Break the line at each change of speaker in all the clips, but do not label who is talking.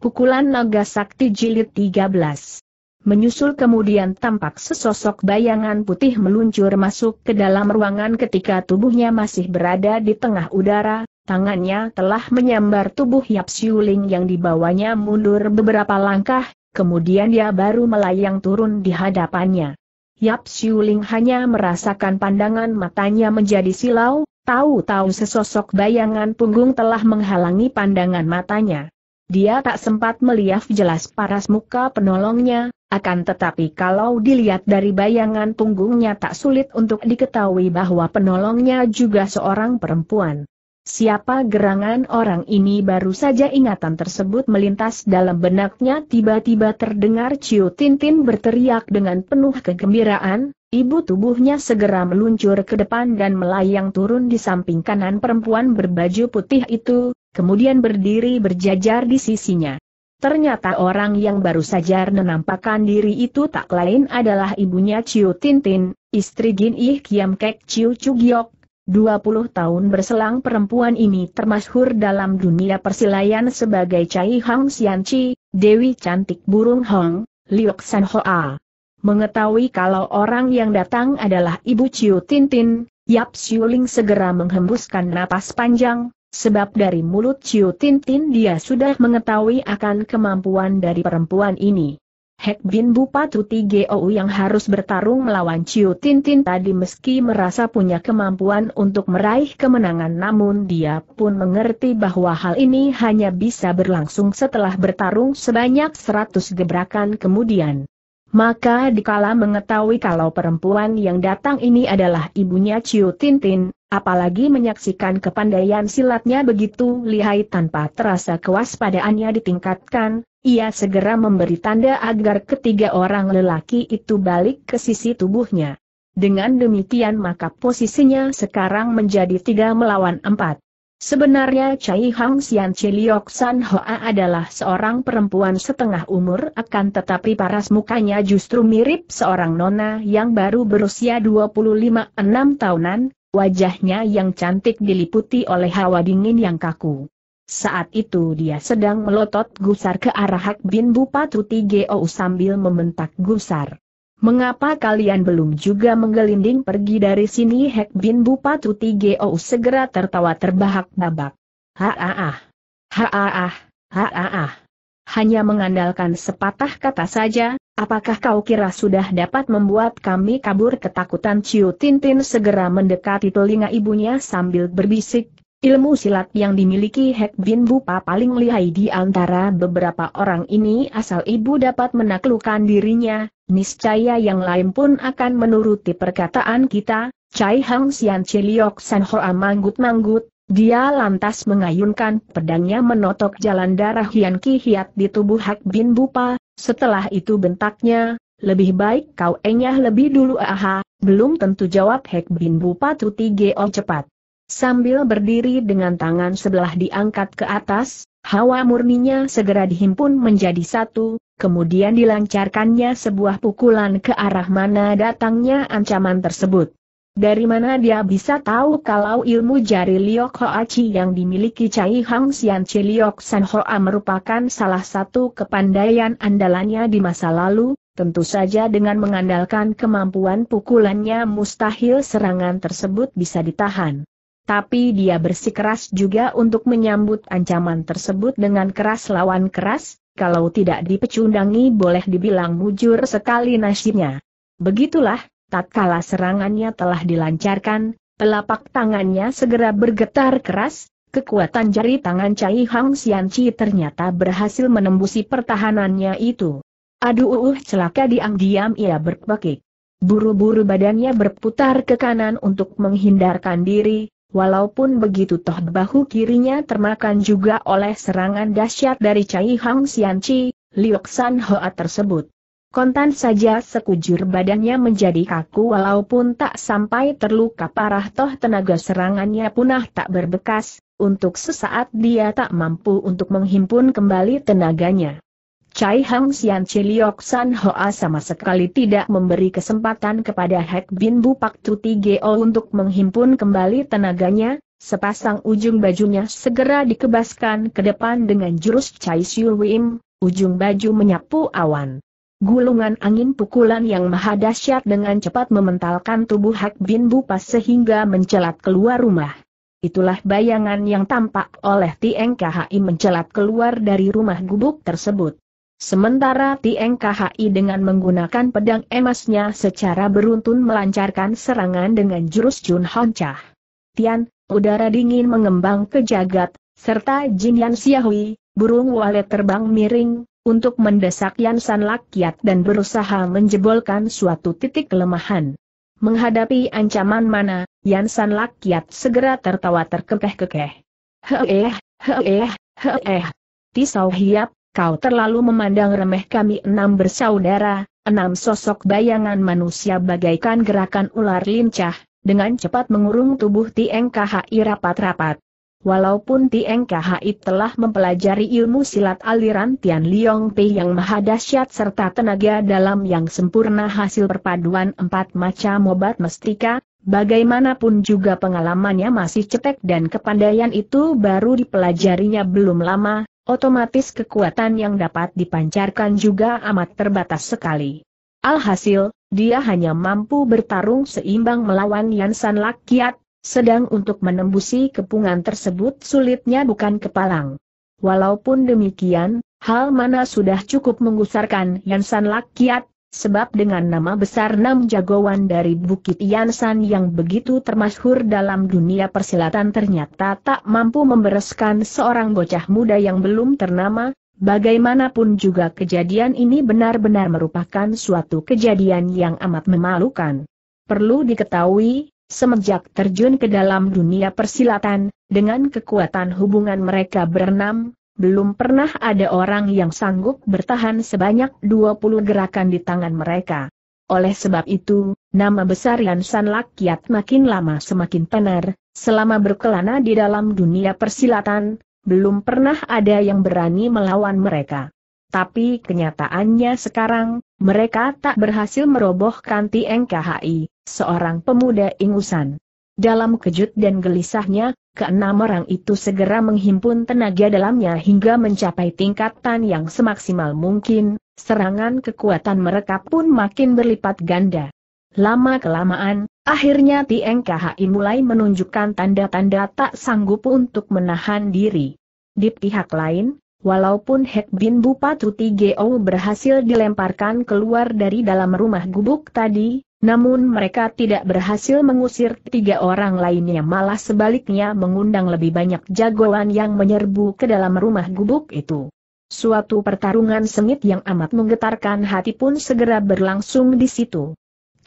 Pukulan Naga Sakti Jilid 13 Menyusul kemudian tampak sesosok bayangan putih meluncur masuk ke dalam ruangan ketika tubuhnya masih berada di tengah udara, tangannya telah menyambar tubuh Yap Siuling yang dibawanya mundur beberapa langkah, kemudian dia baru melayang turun di hadapannya. Yap Siuling hanya merasakan pandangan matanya menjadi silau, tahu-tahu sesosok bayangan punggung telah menghalangi pandangan matanya. Dia tak sempat melihat jelas paras muka penolongnya, akan tetapi kalau dilihat dari bayangan punggungnya tak sulit untuk diketahui bahwa penolongnya juga seorang perempuan. Siapa gerangan orang ini baru saja ingatan tersebut melintas dalam benaknya tiba-tiba terdengar Ciu Tintin berteriak dengan penuh kegembiraan, ibu tubuhnya segera meluncur ke depan dan melayang turun di samping kanan perempuan berbaju putih itu, kemudian berdiri berjajar di sisinya. Ternyata orang yang baru saja menampakkan diri itu tak lain adalah ibunya Ciu Tintin, istri Gin Ih Kiam Kek Ciu Chugiok. 20 tahun berselang perempuan ini termasyhur dalam dunia persilayan sebagai Cai Hang Sian Chi, Dewi Cantik Burung Hong, Liok San Hoa. Mengetahui kalau orang yang datang adalah Ibu Ciu Tintin, Yap Siuling segera menghembuskan napas panjang, Sebab dari mulut Ciu Tintin dia sudah mengetahui akan kemampuan dari perempuan ini. Hek Bin Bupatu Tigou yang harus bertarung melawan Ciu Tintin tadi meski merasa punya kemampuan untuk meraih kemenangan namun dia pun mengerti bahwa hal ini hanya bisa berlangsung setelah bertarung sebanyak seratus gebrakan kemudian. Maka dikala mengetahui kalau perempuan yang datang ini adalah ibunya Ciu Tintin, apalagi menyaksikan kepandaian silatnya begitu lihai tanpa terasa kewaspadaannya ditingkatkan, ia segera memberi tanda agar ketiga orang lelaki itu balik ke sisi tubuhnya. Dengan demikian maka posisinya sekarang menjadi tiga melawan empat. Sebenarnya Chai Hang Xian Chiliok San Hoa adalah seorang perempuan setengah umur akan tetapi paras mukanya justru mirip seorang nona yang baru berusia 25-6 tahunan, wajahnya yang cantik diliputi oleh hawa dingin yang kaku. Saat itu dia sedang melotot gusar ke arah Hak Bin Bupatu Tigeo sambil membentak gusar. Mengapa kalian belum juga menggelinding pergi dari sini Hek Bin Bupatu Tigeo segera tertawa terbahak-babak. Ha-ah-ah. Ha-ah-ah. Ha-ah-ah. Hanya mengandalkan sepatah kata saja, apakah kau kira sudah dapat membuat kami kabur ketakutan Ciu Tintin segera mendekati telinga ibunya sambil berbisik, Ilmu silat yang dimiliki Hek Bin Bupa paling lihai di antara beberapa orang ini asal ibu dapat menaklukkan dirinya, niscaya yang lain pun akan menuruti perkataan kita, Cai Hang Sian Chiliok San Hoa manggut-manggut, dia lantas mengayunkan pedangnya menotok jalan darah Hian Ki Hiat di tubuh Hak Bin Bupa, setelah itu bentaknya, lebih baik kau enyah lebih dulu aha, belum tentu jawab Hek Bin Bupa Tuti Geo cepat. Sambil berdiri dengan tangan sebelah diangkat ke atas, hawa murninya segera dihimpun menjadi satu, kemudian dilancarkannya sebuah pukulan ke arah mana datangnya ancaman tersebut. Dari mana dia bisa tahu kalau ilmu jari Liok Hoachi yang dimiliki Cai Hang Xian Chi Liok San Hoa merupakan salah satu kepandaian andalannya di masa lalu, tentu saja dengan mengandalkan kemampuan pukulannya mustahil serangan tersebut bisa ditahan tapi dia bersikeras juga untuk menyambut ancaman tersebut dengan keras lawan keras, kalau tidak dipecundangi boleh dibilang mujur sekali nasibnya. Begitulah, tatkala serangannya telah dilancarkan, telapak tangannya segera bergetar keras, kekuatan jari tangan Cai Hang Xianci ternyata berhasil menembusi pertahanannya itu. Aduh uh celaka diam-diam ia berpekik. Buru-buru badannya berputar ke kanan untuk menghindarkan diri, Walaupun begitu toh bahu kirinya termakan juga oleh serangan dahsyat dari Cai Hang Xian Chi, Liok San Hoa tersebut. Kontan saja sekujur badannya menjadi kaku walaupun tak sampai terluka parah toh tenaga serangannya punah tak berbekas, untuk sesaat dia tak mampu untuk menghimpun kembali tenaganya. Chai Hang Xian Chiliok San Hoa sama sekali tidak memberi kesempatan kepada Hek Bin Bupak Tuti Geo untuk menghimpun kembali tenaganya, sepasang ujung bajunya segera dikebaskan ke depan dengan jurus Chai Siu Wim, ujung baju menyapu awan. Gulungan angin pukulan yang maha dahsyat dengan cepat mementalkan tubuh Hak Bin Bupas sehingga mencelat keluar rumah. Itulah bayangan yang tampak oleh Tieng KHI mencelat keluar dari rumah gubuk tersebut. Sementara Tieng KHI dengan menggunakan pedang emasnya secara beruntun melancarkan serangan dengan jurus Jun Honcah. Tian, udara dingin mengembang ke jagat, serta Jin Yan Xiahui, burung walet terbang miring, untuk mendesak Yansan Lakyat dan berusaha menjebolkan suatu titik kelemahan. Menghadapi ancaman mana, Yansan Lakyat segera tertawa terkekeh-kekeh. Heeh, heeh, heeh. Tisau hiap, kau terlalu memandang remeh kami enam bersaudara, enam sosok bayangan manusia bagaikan gerakan ular lincah, dengan cepat mengurung tubuh Tieng KHI rapat-rapat. Walaupun Tieng KHI telah mempelajari ilmu silat aliran Tian Liong Pei yang maha dahsyat serta tenaga dalam yang sempurna hasil perpaduan empat macam obat mestika, bagaimanapun juga pengalamannya masih cetek dan kepandaian itu baru dipelajarinya belum lama, otomatis kekuatan yang dapat dipancarkan juga amat terbatas sekali. Alhasil, dia hanya mampu bertarung seimbang melawan Yansan Lakiat, sedang untuk menembusi kepungan tersebut sulitnya bukan kepalang. Walaupun demikian, hal mana sudah cukup menggusarkan Yansan Lakiat, sebab dengan nama besar enam jagoan dari Bukit Yansan yang begitu termasyhur dalam dunia persilatan ternyata tak mampu membereskan seorang bocah muda yang belum ternama, bagaimanapun juga kejadian ini benar-benar merupakan suatu kejadian yang amat memalukan. Perlu diketahui, Semenjak terjun ke dalam dunia persilatan, dengan kekuatan hubungan mereka berenam, belum pernah ada orang yang sanggup bertahan sebanyak 20 gerakan di tangan mereka. Oleh sebab itu, nama besar Yansan Lakyat makin lama semakin tenar, selama berkelana di dalam dunia persilatan, belum pernah ada yang berani melawan mereka. Tapi kenyataannya sekarang, mereka tak berhasil merobohkan Tieng KHI, seorang pemuda ingusan. Dalam kejut dan gelisahnya, keenam orang itu segera menghimpun tenaga dalamnya hingga mencapai tingkatan yang semaksimal mungkin, serangan kekuatan mereka pun makin berlipat ganda. Lama-kelamaan, akhirnya Tieng KHI mulai menunjukkan tanda-tanda tak sanggup untuk menahan diri. Di pihak lain, walaupun Hek Bin Bupatu Tigeo berhasil dilemparkan keluar dari dalam rumah gubuk tadi, namun mereka tidak berhasil mengusir tiga orang lainnya malah sebaliknya mengundang lebih banyak jagoan yang menyerbu ke dalam rumah gubuk itu. Suatu pertarungan sengit yang amat menggetarkan hati pun segera berlangsung di situ.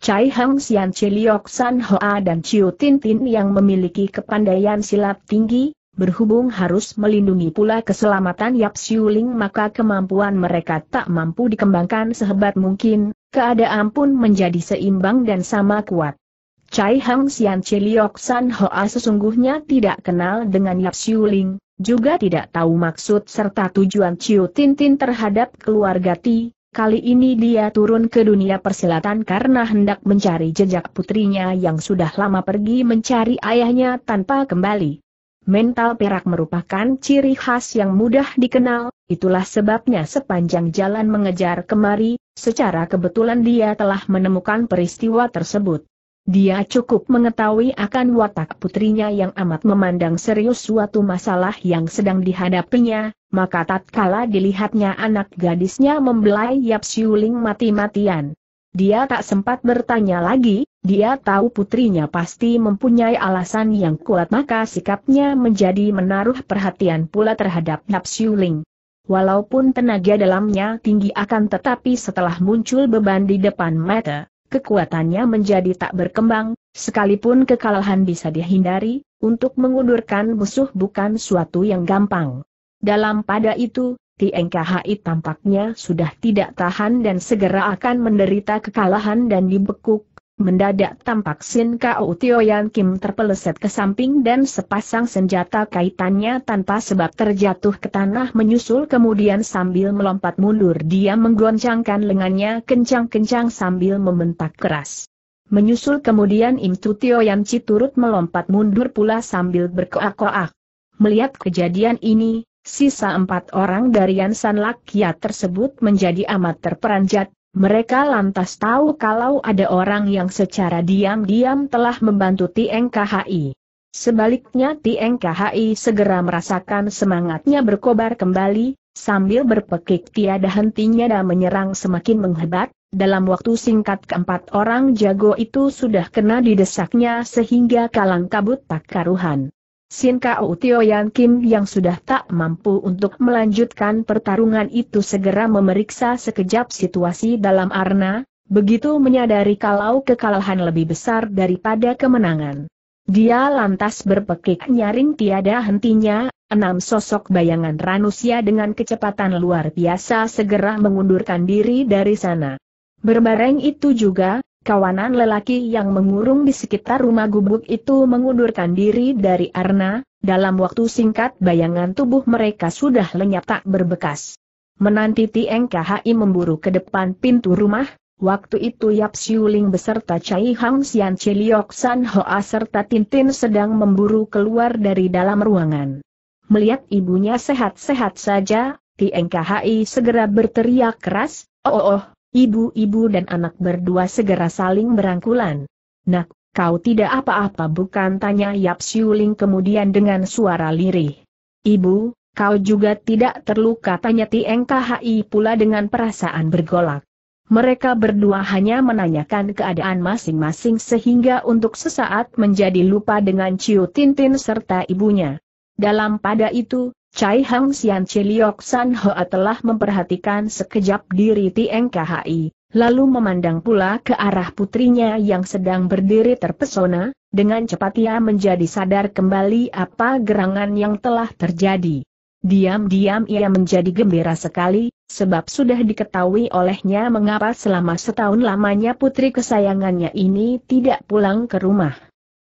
Chai Hang Xian Chiliok San Hoa dan Chiu Tin Tin yang memiliki kepandaian silat tinggi, berhubung harus melindungi pula keselamatan Yap Ling maka kemampuan mereka tak mampu dikembangkan sehebat mungkin, keadaan pun menjadi seimbang dan sama kuat. Chai Hang Xian Chiliok San Hoa sesungguhnya tidak kenal dengan Yap Ling, juga tidak tahu maksud serta tujuan Chiu Tin Tin terhadap keluarga Ti, Kali ini dia turun ke dunia persilatan karena hendak mencari jejak putrinya yang sudah lama pergi mencari ayahnya tanpa kembali. Mental perak merupakan ciri khas yang mudah dikenal, itulah sebabnya sepanjang jalan mengejar kemari, secara kebetulan dia telah menemukan peristiwa tersebut. Dia cukup mengetahui akan watak putrinya yang amat memandang serius suatu masalah yang sedang dihadapinya, maka tatkala dilihatnya anak gadisnya membelai Yap Siuling mati-matian. Dia tak sempat bertanya lagi, dia tahu putrinya pasti mempunyai alasan yang kuat maka sikapnya menjadi menaruh perhatian pula terhadap Yap Ling. Walaupun tenaga dalamnya tinggi akan tetapi setelah muncul beban di depan mata, kekuatannya menjadi tak berkembang, sekalipun kekalahan bisa dihindari, untuk mengundurkan musuh bukan suatu yang gampang. Dalam pada itu, TNKHI tampaknya sudah tidak tahan dan segera akan menderita kekalahan dan dibekuk. Mendadak tampak Sin Kao Tioyan Kim terpeleset ke samping dan sepasang senjata kaitannya tanpa sebab terjatuh ke tanah menyusul kemudian sambil melompat mundur dia menggoncangkan lengannya kencang-kencang sambil membentak keras. Menyusul kemudian Im Tutio yang turut melompat mundur pula sambil berkoak-koak. Melihat kejadian ini, sisa empat orang dari Yansan Lakya tersebut menjadi amat terperanjat, mereka lantas tahu kalau ada orang yang secara diam-diam telah membantu Tieng KHI. Sebaliknya Tieng KHI segera merasakan semangatnya berkobar kembali, sambil berpekik tiada hentinya dan menyerang semakin menghebat, dalam waktu singkat keempat orang jago itu sudah kena didesaknya sehingga kalang kabut tak karuhan. Sin Kao Tio Yan Kim yang sudah tak mampu untuk melanjutkan pertarungan itu segera memeriksa sekejap situasi dalam arna, begitu menyadari kalau kekalahan lebih besar daripada kemenangan. Dia lantas berpekik nyaring tiada hentinya, enam sosok bayangan ranusia dengan kecepatan luar biasa segera mengundurkan diri dari sana. Berbareng itu juga, kawanan lelaki yang mengurung di sekitar rumah gubuk itu mengundurkan diri dari Arna, dalam waktu singkat bayangan tubuh mereka sudah lenyap tak berbekas. Menanti Tieng KHI memburu ke depan pintu rumah, waktu itu Yap Siuling beserta Chai Hang Sian Chiliok San Hoa serta Tintin sedang memburu keluar dari dalam ruangan. Melihat ibunya sehat-sehat saja, Tieng KHI segera berteriak keras, oh oh, oh Ibu-ibu dan anak berdua segera saling berangkulan. Nak, kau tidak apa-apa bukan tanya Yap Siuling kemudian dengan suara lirih. Ibu, kau juga tidak terluka tanya Tieng KHI pula dengan perasaan bergolak. Mereka berdua hanya menanyakan keadaan masing-masing sehingga untuk sesaat menjadi lupa dengan Ciu Tintin serta ibunya. Dalam pada itu, Chai Hang Sian Chiliok San Hoa telah memperhatikan sekejap diri Tieng KHI, lalu memandang pula ke arah putrinya yang sedang berdiri terpesona, dengan cepat ia menjadi sadar kembali apa gerangan yang telah terjadi. Diam-diam ia menjadi gembira sekali, sebab sudah diketahui olehnya mengapa selama setahun lamanya putri kesayangannya ini tidak pulang ke rumah.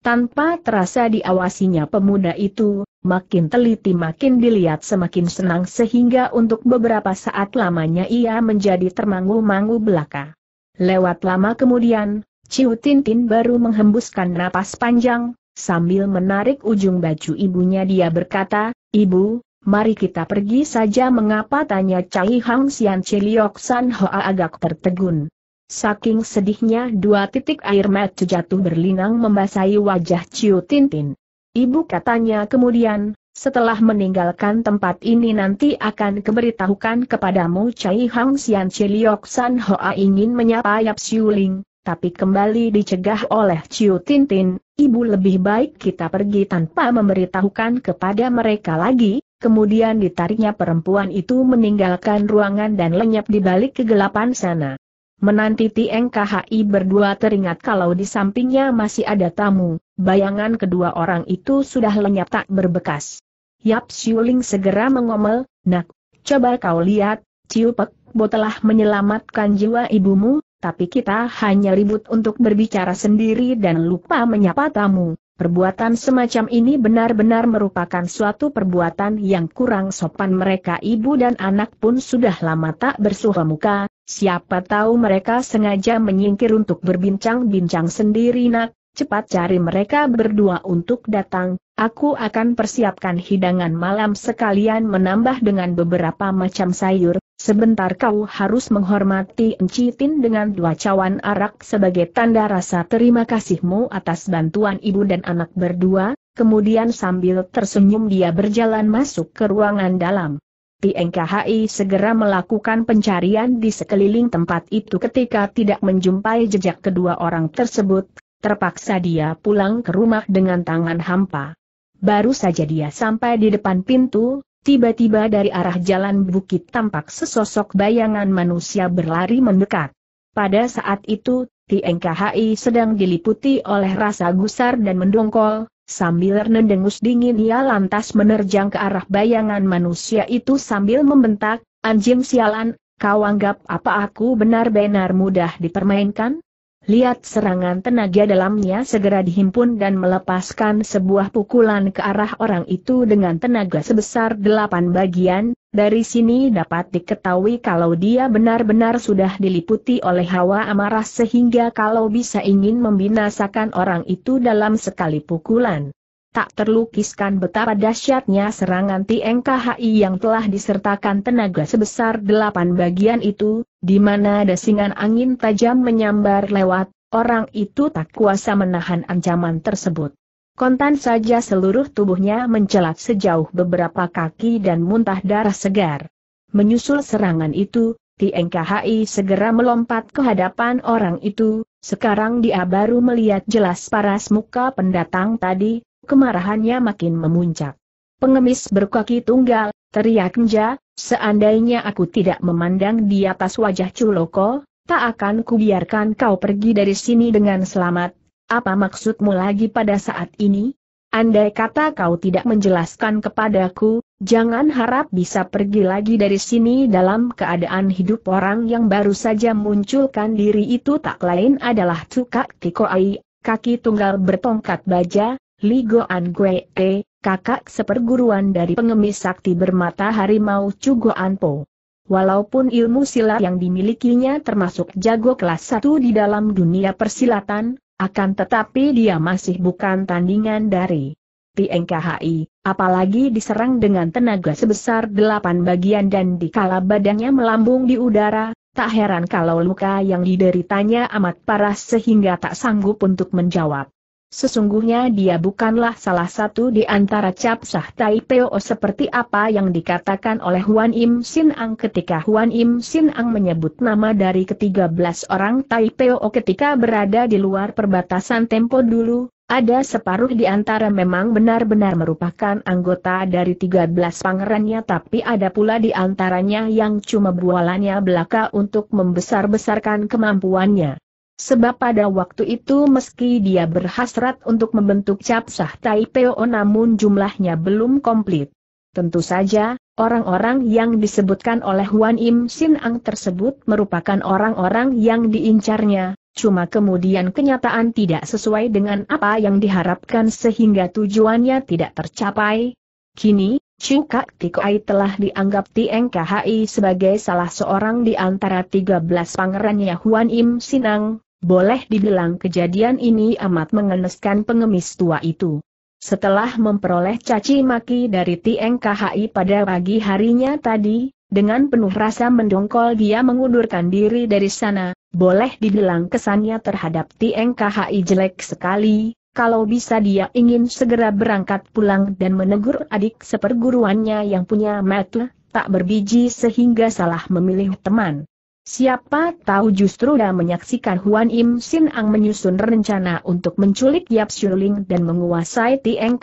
Tanpa terasa diawasinya pemuda itu, makin teliti makin dilihat semakin senang sehingga untuk beberapa saat lamanya ia menjadi termangu-mangu belaka. Lewat lama kemudian, Ciu Tintin baru menghembuskan napas panjang, sambil menarik ujung baju ibunya dia berkata, Ibu, mari kita pergi saja mengapa tanya Cai Hang Sian Chiliok San Hoa agak tertegun. Saking sedihnya dua titik air mata jatuh berlinang membasahi wajah Ciu Tintin. Ibu katanya kemudian, setelah meninggalkan tempat ini nanti akan keberitahukan kepadamu Cai Hang Sian Chiliok San Hoa ingin menyapa Yap Siuling, tapi kembali dicegah oleh Ciu Tintin, ibu lebih baik kita pergi tanpa memberitahukan kepada mereka lagi, kemudian ditariknya perempuan itu meninggalkan ruangan dan lenyap di balik kegelapan sana. Menanti Tieng KHI berdua teringat kalau di sampingnya masih ada tamu, bayangan kedua orang itu sudah lenyap tak berbekas. Yap Siuling segera mengomel, nak, coba kau lihat, Ciu Pek Bo telah menyelamatkan jiwa ibumu, tapi kita hanya ribut untuk berbicara sendiri dan lupa menyapa tamu. Perbuatan semacam ini benar-benar merupakan suatu perbuatan yang kurang sopan mereka ibu dan anak pun sudah lama tak bersuha muka, siapa tahu mereka sengaja menyingkir untuk berbincang-bincang sendiri nak, cepat cari mereka berdua untuk datang, aku akan persiapkan hidangan malam sekalian menambah dengan beberapa macam sayur, sebentar kau harus menghormati Encitin dengan dua cawan arak sebagai tanda rasa terima kasihmu atas bantuan ibu dan anak berdua, kemudian sambil tersenyum dia berjalan masuk ke ruangan dalam. PNKHI segera melakukan pencarian di sekeliling tempat itu ketika tidak menjumpai jejak kedua orang tersebut, terpaksa dia pulang ke rumah dengan tangan hampa. Baru saja dia sampai di depan pintu, tiba-tiba dari arah jalan bukit tampak sesosok bayangan manusia berlari mendekat. Pada saat itu, TNKHI sedang diliputi oleh rasa gusar dan mendongkol, sambil nendengus dingin ia lantas menerjang ke arah bayangan manusia itu sambil membentak, anjing sialan, kau anggap apa aku benar-benar mudah dipermainkan? Lihat serangan tenaga dalamnya segera dihimpun dan melepaskan sebuah pukulan ke arah orang itu dengan tenaga sebesar delapan bagian, dari sini dapat diketahui kalau dia benar-benar sudah diliputi oleh hawa amarah sehingga kalau bisa ingin membinasakan orang itu dalam sekali pukulan tak terlukiskan betapa dahsyatnya serangan Tieng KHI yang telah disertakan tenaga sebesar delapan bagian itu, di mana desingan angin tajam menyambar lewat, orang itu tak kuasa menahan ancaman tersebut. Kontan saja seluruh tubuhnya mencelat sejauh beberapa kaki dan muntah darah segar. Menyusul serangan itu, Tieng KHI segera melompat ke hadapan orang itu, sekarang dia baru melihat jelas paras muka pendatang tadi, kemarahannya makin memuncak. Pengemis berkaki tunggal, teriak Nja, seandainya aku tidak memandang di atas wajah Culoko, tak akan kubiarkan kau pergi dari sini dengan selamat. Apa maksudmu lagi pada saat ini? Andai kata kau tidak menjelaskan kepadaku, jangan harap bisa pergi lagi dari sini dalam keadaan hidup orang yang baru saja munculkan diri itu tak lain adalah Cukak Tikoai, kaki tunggal bertongkat baja, Ligo An Gue E, kakak seperguruan dari pengemis sakti bermata harimau Cugo Anpo. Walaupun ilmu silat yang dimilikinya termasuk jago kelas satu di dalam dunia persilatan, akan tetapi dia masih bukan tandingan dari PNKHI, apalagi diserang dengan tenaga sebesar delapan bagian dan dikala badannya melambung di udara, tak heran kalau luka yang dideritanya amat parah sehingga tak sanggup untuk menjawab. Sesungguhnya dia bukanlah salah satu di antara cap sah Taipeo seperti apa yang dikatakan oleh Huan Im Sin Ang ketika Huan Im Sin Ang menyebut nama dari ketiga belas orang Taipeo ketika berada di luar perbatasan tempo dulu, ada separuh di antara memang benar-benar merupakan anggota dari tiga belas pangerannya tapi ada pula di antaranya yang cuma bualannya belaka untuk membesar-besarkan kemampuannya. Sebab pada waktu itu meski dia berhasrat untuk membentuk capsah Taipeo namun jumlahnya belum komplit. Tentu saja, orang-orang yang disebutkan oleh Huan Im Sin Ang tersebut merupakan orang-orang yang diincarnya, cuma kemudian kenyataan tidak sesuai dengan apa yang diharapkan sehingga tujuannya tidak tercapai. Kini, Cukak Tikoai telah dianggap Tieng KHI sebagai salah seorang di antara 13 pangerannya Huan Im Sinang, boleh dibilang kejadian ini amat mengeneskan pengemis tua itu. Setelah memperoleh caci maki dari Tieng KHI pada pagi harinya tadi, dengan penuh rasa mendongkol dia mengundurkan diri dari sana, boleh dibilang kesannya terhadap Tieng KHI jelek sekali, kalau bisa dia ingin segera berangkat pulang dan menegur adik seperguruannya yang punya mata, tak berbiji sehingga salah memilih teman. Siapa tahu justru dia menyaksikan Huan Im Sin Ang menyusun rencana untuk menculik Yap Shuling dan menguasai Tieng.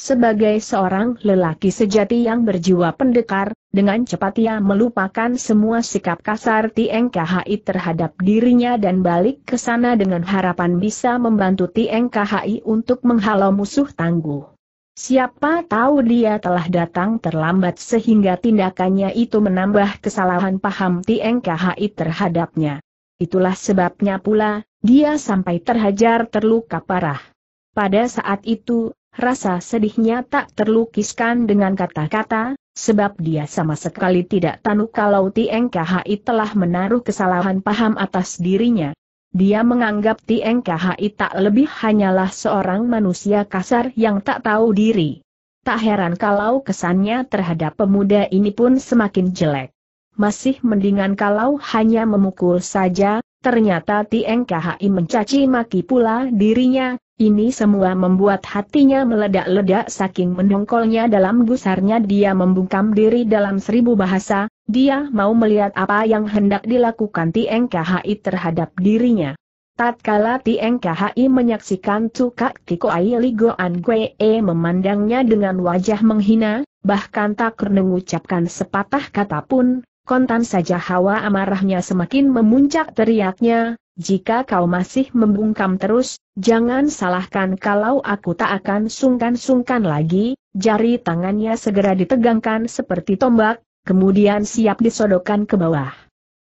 Sebagai seorang lelaki sejati yang berjiwa pendekar, dengan cepat ia melupakan semua sikap kasar Tieng KHI terhadap dirinya dan balik ke sana dengan harapan bisa membantu Tieng KHI untuk menghalau musuh tangguh. Siapa tahu dia telah datang terlambat sehingga tindakannya itu menambah kesalahan paham Tieng KHI terhadapnya. Itulah sebabnya pula, dia sampai terhajar terluka parah. Pada saat itu, rasa sedihnya tak terlukiskan dengan kata-kata, sebab dia sama sekali tidak tahu kalau Tieng telah menaruh kesalahan paham atas dirinya. Dia menganggap Tieng tak lebih hanyalah seorang manusia kasar yang tak tahu diri. Tak heran kalau kesannya terhadap pemuda ini pun semakin jelek. Masih mendingan kalau hanya memukul saja, ternyata Tieng mencaci maki pula dirinya, ini semua membuat hatinya meledak-ledak saking mendongkolnya dalam gusarnya dia membungkam diri dalam seribu bahasa, dia mau melihat apa yang hendak dilakukan Tieng KHI terhadap dirinya. Tatkala Tieng KHI menyaksikan Cukak Tiko Ai Ligoan Gue E memandangnya dengan wajah menghina, bahkan tak mengucapkan sepatah kata pun, kontan saja hawa amarahnya semakin memuncak teriaknya, jika kau masih membungkam terus, jangan salahkan kalau aku tak akan sungkan-sungkan lagi, jari tangannya segera ditegangkan seperti tombak, kemudian siap disodokkan ke bawah.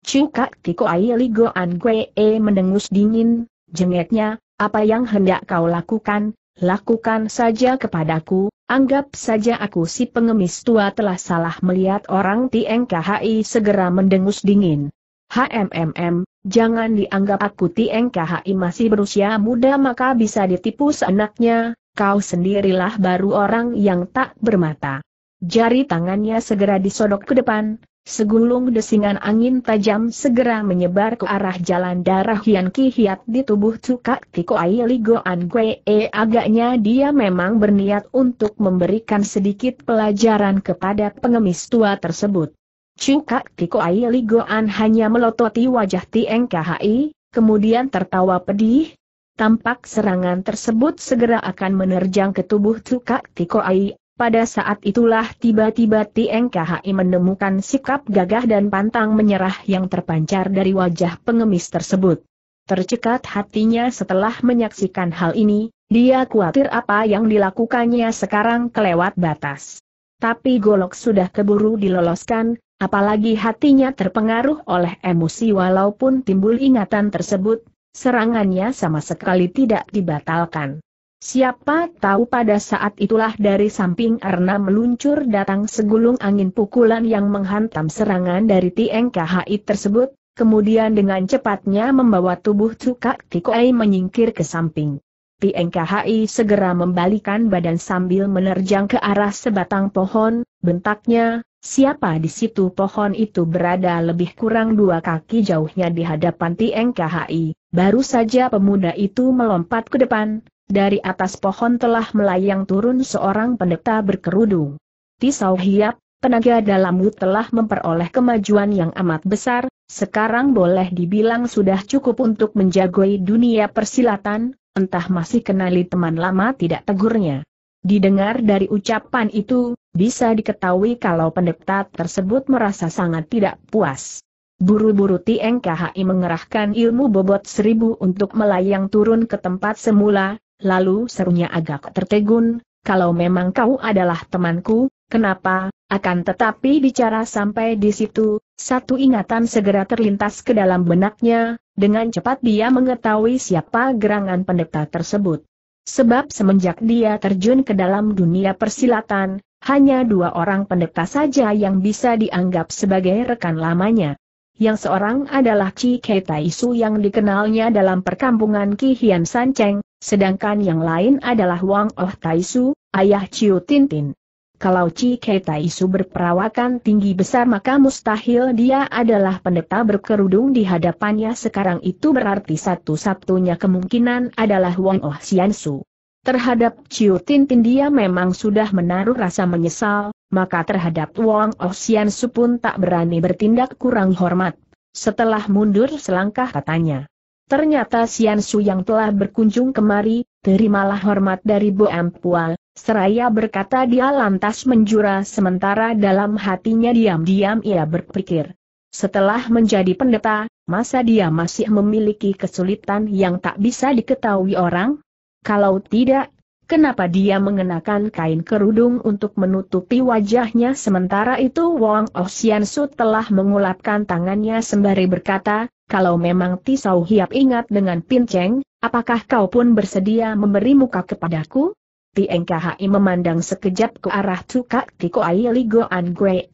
Cukak Tiko Ai Ligoan Gue mendengus dingin, jengeknya, apa yang hendak kau lakukan, lakukan saja kepadaku, anggap saja aku si pengemis tua telah salah melihat orang Tieng KHI segera mendengus dingin. HMMM, jangan dianggap aku Tieng masih berusia muda maka bisa ditipu seenaknya, kau sendirilah baru orang yang tak bermata. Jari tangannya segera disodok ke depan, Segulung desingan angin tajam segera menyebar ke arah jalan darah Hian Ki Hiat di tubuh Cukak Tiko Ai Ligoan Gue agaknya dia memang berniat untuk memberikan sedikit pelajaran kepada pengemis tua tersebut. Cukak Tiko Ai Ligoan hanya melototi wajah Tieng KHI, kemudian tertawa pedih, tampak serangan tersebut segera akan menerjang ke tubuh Cukak Tiko Ai pada saat itulah tiba-tiba Tieng KHI menemukan sikap gagah dan pantang menyerah yang terpancar dari wajah pengemis tersebut. Tercekat hatinya setelah menyaksikan hal ini, dia khawatir apa yang dilakukannya sekarang kelewat batas. Tapi golok sudah keburu diloloskan, apalagi hatinya terpengaruh oleh emosi walaupun timbul ingatan tersebut, serangannya sama sekali tidak dibatalkan. Siapa tahu pada saat itulah dari samping Erna meluncur datang segulung angin pukulan yang menghantam serangan dari Tieng KHI tersebut, kemudian dengan cepatnya membawa tubuh Cukak Tikoai menyingkir ke samping. Tieng KHI segera membalikan badan sambil menerjang ke arah sebatang pohon, bentaknya, siapa di situ pohon itu berada lebih kurang dua kaki jauhnya di hadapan Tieng KHI, baru saja pemuda itu melompat ke depan, dari atas pohon telah melayang turun seorang pendeta berkerudung. Tisau Hiap, tenaga dalammu telah memperoleh kemajuan yang amat besar, sekarang boleh dibilang sudah cukup untuk menjagoi dunia persilatan, entah masih kenali teman lama tidak tegurnya. Didengar dari ucapan itu, bisa diketahui kalau pendeta tersebut merasa sangat tidak puas. Buru-buru Tieng KHI mengerahkan ilmu bobot seribu untuk melayang turun ke tempat semula, lalu serunya agak tertegun, kalau memang kau adalah temanku, kenapa, akan tetapi bicara sampai di situ, satu ingatan segera terlintas ke dalam benaknya, dengan cepat dia mengetahui siapa gerangan pendeta tersebut. Sebab semenjak dia terjun ke dalam dunia persilatan, hanya dua orang pendeta saja yang bisa dianggap sebagai rekan lamanya. Yang seorang adalah Chi Taisu yang dikenalnya dalam perkampungan Ki Hian Sanceng, sedangkan yang lain adalah Wang Oh Taisu, ayah Chiu Tintin. Kalau Chi Kei Taisu berperawakan tinggi besar maka mustahil dia adalah pendeta berkerudung di hadapannya sekarang itu berarti satu-satunya kemungkinan adalah Wang Oh Xiansu. Terhadap Chiu Tintin dia memang sudah menaruh rasa menyesal, maka terhadap Wang Oh Xiansu pun tak berani bertindak kurang hormat. Setelah mundur selangkah katanya. Ternyata Sian Su yang telah berkunjung kemari, terimalah hormat dari Bo Ampual, seraya berkata dia lantas menjura sementara dalam hatinya diam-diam ia berpikir. Setelah menjadi pendeta, masa dia masih memiliki kesulitan yang tak bisa diketahui orang? Kalau tidak, kenapa dia mengenakan kain kerudung untuk menutupi wajahnya sementara itu Wang Su telah mengulapkan tangannya sembari berkata, kalau memang Tisau Hiap ingat dengan Pinceng, apakah kau pun bersedia memberi muka kepadaku? Tieng KHI memandang sekejap ke arah Cukak Tiko Ai Ligoan Gue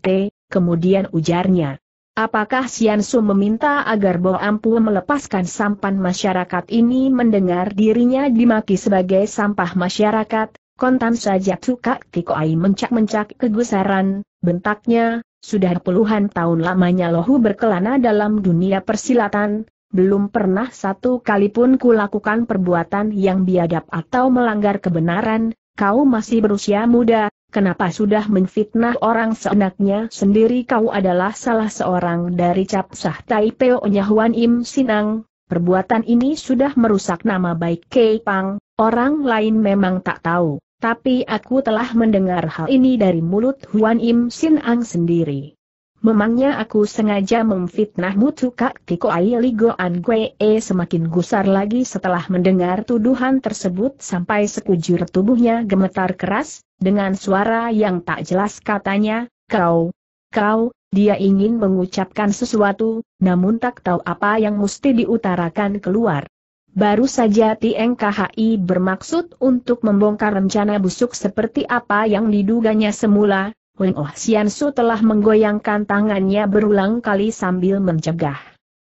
kemudian ujarnya. Apakah Sian Su meminta agar Bo Ampu melepaskan sampan masyarakat ini mendengar dirinya dimaki sebagai sampah masyarakat? Kontan saja Cukak Tiko Ai mencak-mencak kegusaran, bentaknya, sudah puluhan tahun lamanya Lohu berkelana dalam dunia persilatan, belum pernah satu kali pun kulakukan perbuatan yang biadab atau melanggar kebenaran, kau masih berusia muda, kenapa sudah menfitnah orang seenaknya sendiri kau adalah salah seorang dari capsah Taipeo Nyahuan Im Sinang, perbuatan ini sudah merusak nama baik Kei Pang, orang lain memang tak tahu. Tapi aku telah mendengar hal ini dari mulut Huan Im Sin Ang sendiri. Memangnya aku sengaja memfitnahmu Kak Tiko Ai Ligoan Gue e semakin gusar lagi setelah mendengar tuduhan tersebut sampai sekujur tubuhnya gemetar keras, dengan suara yang tak jelas katanya, kau, kau, dia ingin mengucapkan sesuatu, namun tak tahu apa yang mesti diutarakan keluar. Baru saja Tieng KHI bermaksud untuk membongkar rencana busuk seperti apa yang diduganya semula, Weng Oh Sian Su telah menggoyangkan tangannya berulang kali sambil mencegah.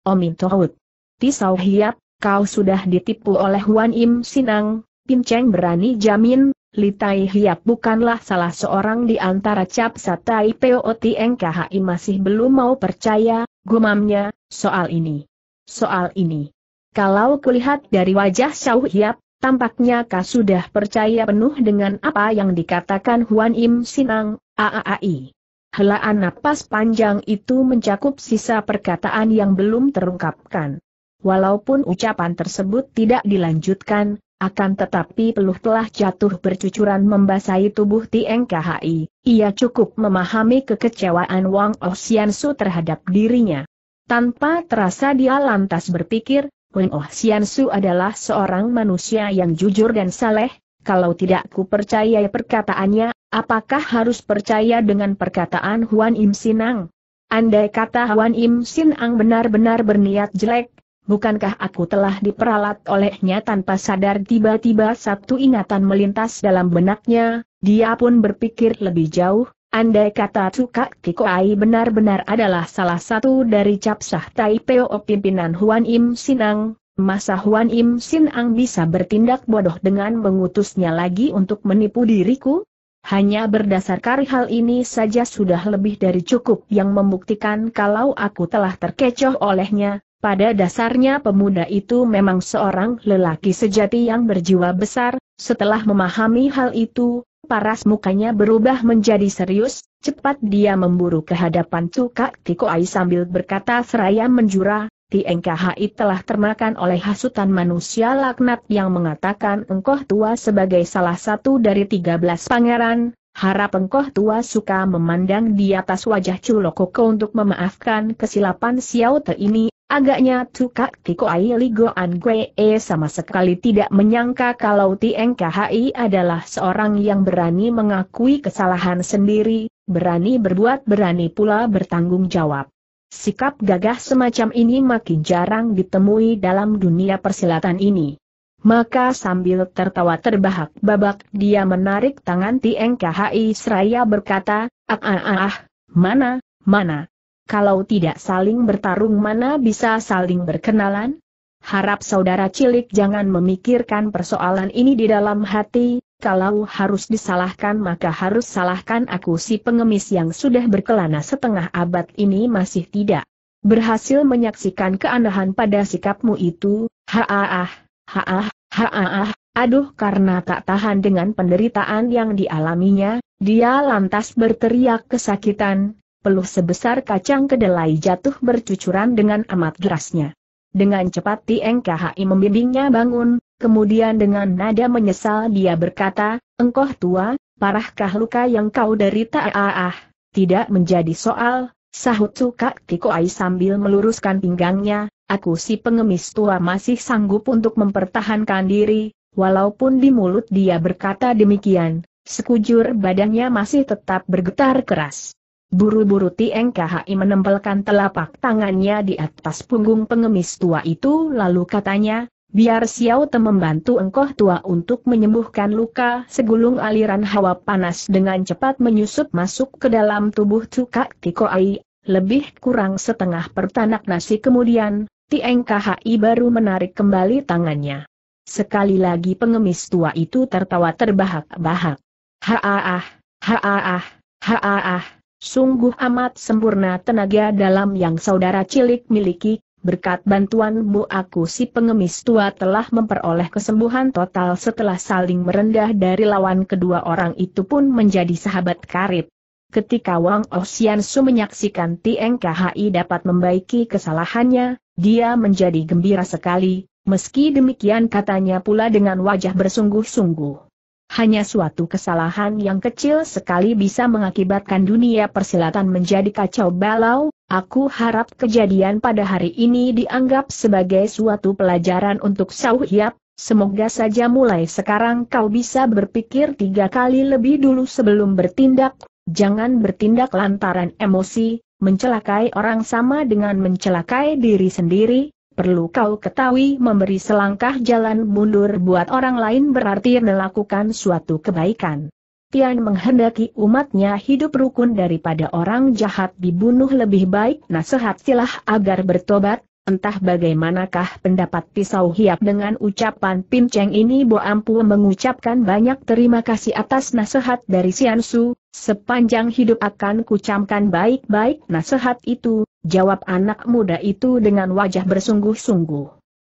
Omin Tohut. Tisau Hiap, kau sudah ditipu oleh Huan Im Sinang, Pinceng berani jamin, Litai Hiap bukanlah salah seorang di antara cap satai POT NKHI masih belum mau percaya, gumamnya, soal ini. Soal ini. Kalau kulihat dari wajah Xiao Hiap, tampaknya kau sudah percaya penuh dengan apa yang dikatakan Huan Im Sinang, AAAI. Helaan napas panjang itu mencakup sisa perkataan yang belum terungkapkan. Walaupun ucapan tersebut tidak dilanjutkan, akan tetapi peluh telah jatuh bercucuran membasahi tubuh Tieng KHI, ia cukup memahami kekecewaan Wang Osiansu terhadap dirinya. Tanpa terasa dia lantas berpikir, Weng Oh Sian Su adalah seorang manusia yang jujur dan saleh, kalau tidak ku percaya perkataannya, apakah harus percaya dengan perkataan Huan Im Sinang? Andai kata Huan Im Sinang benar-benar berniat jelek, bukankah aku telah diperalat olehnya tanpa sadar tiba-tiba satu ingatan melintas dalam benaknya, dia pun berpikir lebih jauh, Andai kata Cuka Kikoai benar-benar adalah salah satu dari capsah Taipeo pimpinan Huan Im Sinang, masa Huan Im Sinang bisa bertindak bodoh dengan mengutusnya lagi untuk menipu diriku? Hanya berdasarkan hal ini saja sudah lebih dari cukup yang membuktikan kalau aku telah terkecoh olehnya, pada dasarnya pemuda itu memang seorang lelaki sejati yang berjiwa besar, setelah memahami hal itu, paras mukanya berubah menjadi serius, cepat dia memburu ke hadapan Cuka Tikoai sambil berkata seraya menjura, Tieng KHI telah termakan oleh hasutan manusia laknat yang mengatakan engkau tua sebagai salah satu dari 13 pangeran, harap engkau tua suka memandang di atas wajah Culokoko untuk memaafkan kesilapan Xiao Te ini, Agaknya Tukak Tiko Ai Ligo An Gue E sama sekali tidak menyangka kalau Tieng KHI adalah seorang yang berani mengakui kesalahan sendiri, berani berbuat berani pula bertanggung jawab. Sikap gagah semacam ini makin jarang ditemui dalam dunia persilatan ini. Maka sambil tertawa terbahak-babak dia menarik tangan Tieng KHI seraya berkata, ah ah ah, ah mana, mana, kalau tidak saling bertarung mana bisa saling berkenalan? Harap saudara cilik jangan memikirkan persoalan ini di dalam hati, kalau harus disalahkan maka harus salahkan aku. Si pengemis yang sudah berkelana setengah abad ini masih tidak berhasil menyaksikan keanehan pada sikapmu itu, haaah, haaah, haaah, aduh karena tak tahan dengan penderitaan yang dialaminya, dia lantas berteriak kesakitan, peluh sebesar kacang kedelai jatuh bercucuran dengan amat derasnya. Dengan cepat Tieng KHI membimbingnya bangun, kemudian dengan nada menyesal dia berkata, engkau tua, parahkah luka yang kau derita ah, ah tidak menjadi soal, sahut suka Ai sambil meluruskan pinggangnya, aku si pengemis tua masih sanggup untuk mempertahankan diri, walaupun di mulut dia berkata demikian, sekujur badannya masih tetap bergetar keras. Buru-buru Tieng KHI menempelkan telapak tangannya di atas punggung pengemis tua itu lalu katanya, biar Xiao Te membantu engkau tua untuk menyembuhkan luka segulung aliran hawa panas dengan cepat menyusup masuk ke dalam tubuh Cuka Ai. lebih kurang setengah pertanak nasi kemudian, Tieng KHI baru menarik kembali tangannya. Sekali lagi pengemis tua itu tertawa terbahak-bahak. Haaah, haaah, haaah, Sungguh amat sempurna tenaga dalam yang saudara cilik miliki, berkat bantuanmu aku si pengemis tua telah memperoleh kesembuhan total setelah saling merendah dari lawan kedua orang itu pun menjadi sahabat karib. Ketika Wang Su menyaksikan Tieng dapat membaiki kesalahannya, dia menjadi gembira sekali, meski demikian katanya pula dengan wajah bersungguh-sungguh. Hanya suatu kesalahan yang kecil sekali bisa mengakibatkan dunia persilatan menjadi kacau. Balau, aku harap kejadian pada hari ini dianggap sebagai suatu pelajaran untuk Sau Hiap, semoga saja mulai sekarang kau bisa berpikir tiga kali lebih dulu sebelum bertindak, jangan bertindak lantaran emosi, mencelakai orang sama dengan mencelakai diri sendiri, perlu kau ketahui memberi selangkah jalan mundur buat orang lain berarti melakukan suatu kebaikan. Tian menghendaki umatnya hidup rukun daripada orang jahat dibunuh lebih baik nasihat silah agar bertobat, entah bagaimanakah pendapat pisau hiap dengan ucapan pinceng ini Bo Ampu mengucapkan banyak terima kasih atas nasihat dari Sian Su, sepanjang hidup akan kucamkan baik-baik nasihat itu, jawab anak muda itu dengan wajah bersungguh-sungguh.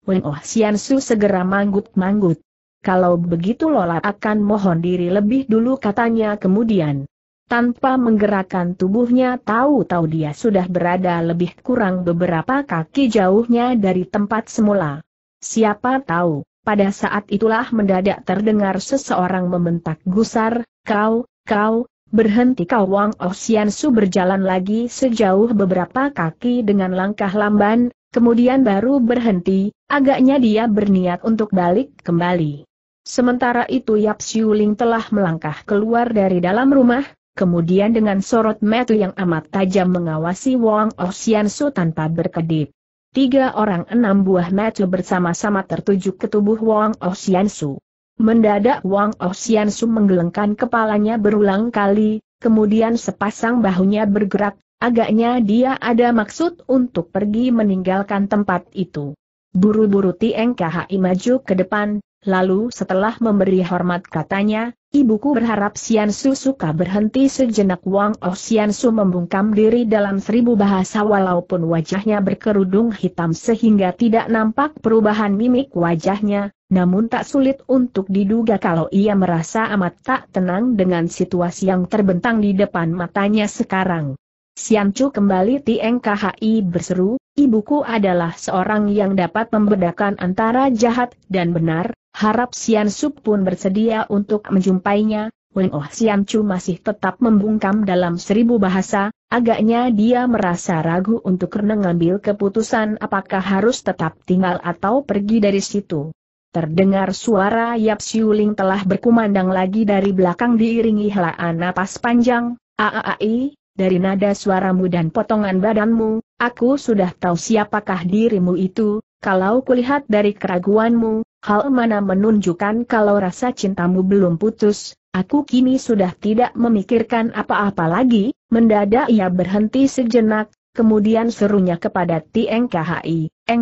Weng Oh Sian Su segera manggut-manggut. Kalau begitu Lola akan mohon diri lebih dulu katanya kemudian. Tanpa menggerakkan tubuhnya tahu-tahu dia sudah berada lebih kurang beberapa kaki jauhnya dari tempat semula. Siapa tahu, pada saat itulah mendadak terdengar seseorang membentak gusar, kau, kau, berhenti kau Wang Osiansu berjalan lagi sejauh beberapa kaki dengan langkah lamban, kemudian baru berhenti, agaknya dia berniat untuk balik kembali. Sementara itu Yap Xiuling telah melangkah keluar dari dalam rumah, kemudian dengan sorot mata yang amat tajam mengawasi Wang Xiansu tanpa berkedip. Tiga orang enam buah mata bersama-sama tertuju ke tubuh Wang Xiansu. Mendadak Wang Xiansu menggelengkan kepalanya berulang kali, kemudian sepasang bahunya bergerak, agaknya dia ada maksud untuk pergi meninggalkan tempat itu. Buru-buru Tieng KHI maju ke depan, Lalu setelah memberi hormat katanya, ibuku berharap Sian Su suka berhenti sejenak Wang Oh Sian Su membungkam diri dalam seribu bahasa walaupun wajahnya berkerudung hitam sehingga tidak nampak perubahan mimik wajahnya, namun tak sulit untuk diduga kalau ia merasa amat tak tenang dengan situasi yang terbentang di depan matanya sekarang. Sian Chu kembali Tieng KHI berseru, ibuku adalah seorang yang dapat membedakan antara jahat dan benar, harap Sian Sup pun bersedia untuk menjumpainya, Weng Oh Sian Chu masih tetap membungkam dalam seribu bahasa, agaknya dia merasa ragu untuk mengambil keputusan apakah harus tetap tinggal atau pergi dari situ. Terdengar suara Yap Siuling telah berkumandang lagi dari belakang diiringi helaan napas panjang, Aaai, dari nada suaramu dan potongan badanmu, aku sudah tahu siapakah dirimu itu, kalau kulihat dari keraguanmu, Hal mana menunjukkan kalau rasa cintamu belum putus, aku kini sudah tidak memikirkan apa-apa lagi, mendadak ia berhenti sejenak, kemudian serunya kepada Tieng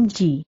Ji.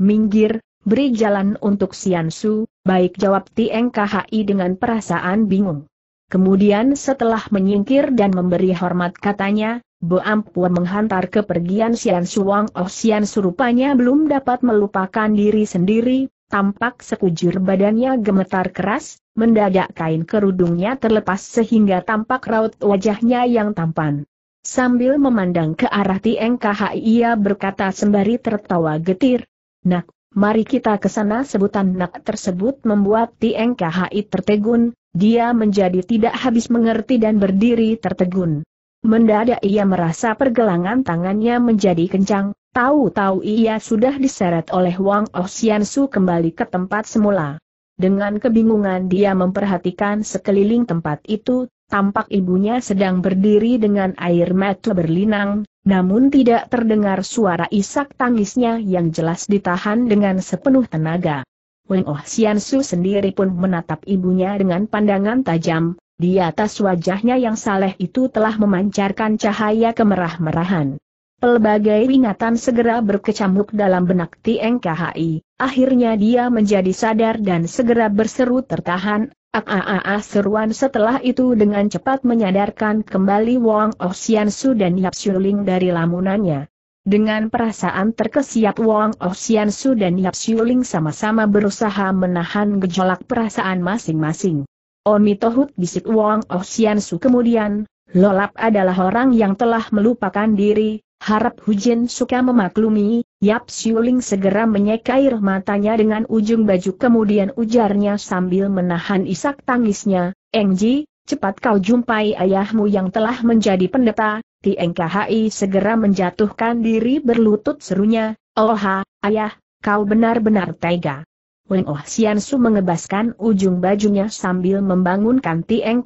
Minggir, beri jalan untuk Sian Su, baik jawab Tieng dengan perasaan bingung. Kemudian setelah menyingkir dan memberi hormat katanya, Bo Ampua menghantar kepergian Sian Suwang Oh Sian Surupanya belum dapat melupakan diri sendiri, Tampak sekujur badannya gemetar keras, mendadak kain kerudungnya terlepas sehingga tampak raut wajahnya yang tampan. Sambil memandang ke arah Tieng ia berkata sembari tertawa getir. Nak, mari kita ke sana sebutan nak tersebut membuat Tieng KHI tertegun, dia menjadi tidak habis mengerti dan berdiri tertegun. Mendadak ia merasa pergelangan tangannya menjadi kencang, Tahu-tahu ia sudah diseret oleh Wang Osiansu kembali ke tempat semula. Dengan kebingungan dia memperhatikan sekeliling tempat itu, tampak ibunya sedang berdiri dengan air mata berlinang, namun tidak terdengar suara isak tangisnya yang jelas ditahan dengan sepenuh tenaga. Wang Osiansu sendiri pun menatap ibunya dengan pandangan tajam, di atas wajahnya yang saleh itu telah memancarkan cahaya kemerah-merahan. Pelbagai ingatan segera berkecamuk dalam benak Tieng KHI, akhirnya dia menjadi sadar dan segera berseru tertahan, ak a seruan setelah itu dengan cepat menyadarkan kembali Wang Xiansu dan Yap Xiuling dari lamunannya. Dengan perasaan terkesiap Wang Xiansu dan Yap Xiuling sama-sama berusaha menahan gejolak perasaan masing-masing. Omi Tohut bisik Wang Xiansu kemudian, Lolap adalah orang yang telah melupakan diri, Harap Hujin suka memaklumi, Yap Siuling segera menyeka air matanya dengan ujung baju kemudian ujarnya sambil menahan isak tangisnya, Engji, cepat kau jumpai ayahmu yang telah menjadi pendeta, Tieng segera menjatuhkan diri berlutut serunya, Oha, ayah, kau benar-benar tega. Weng Oh Sian Su mengebaskan ujung bajunya sambil membangunkan Tieng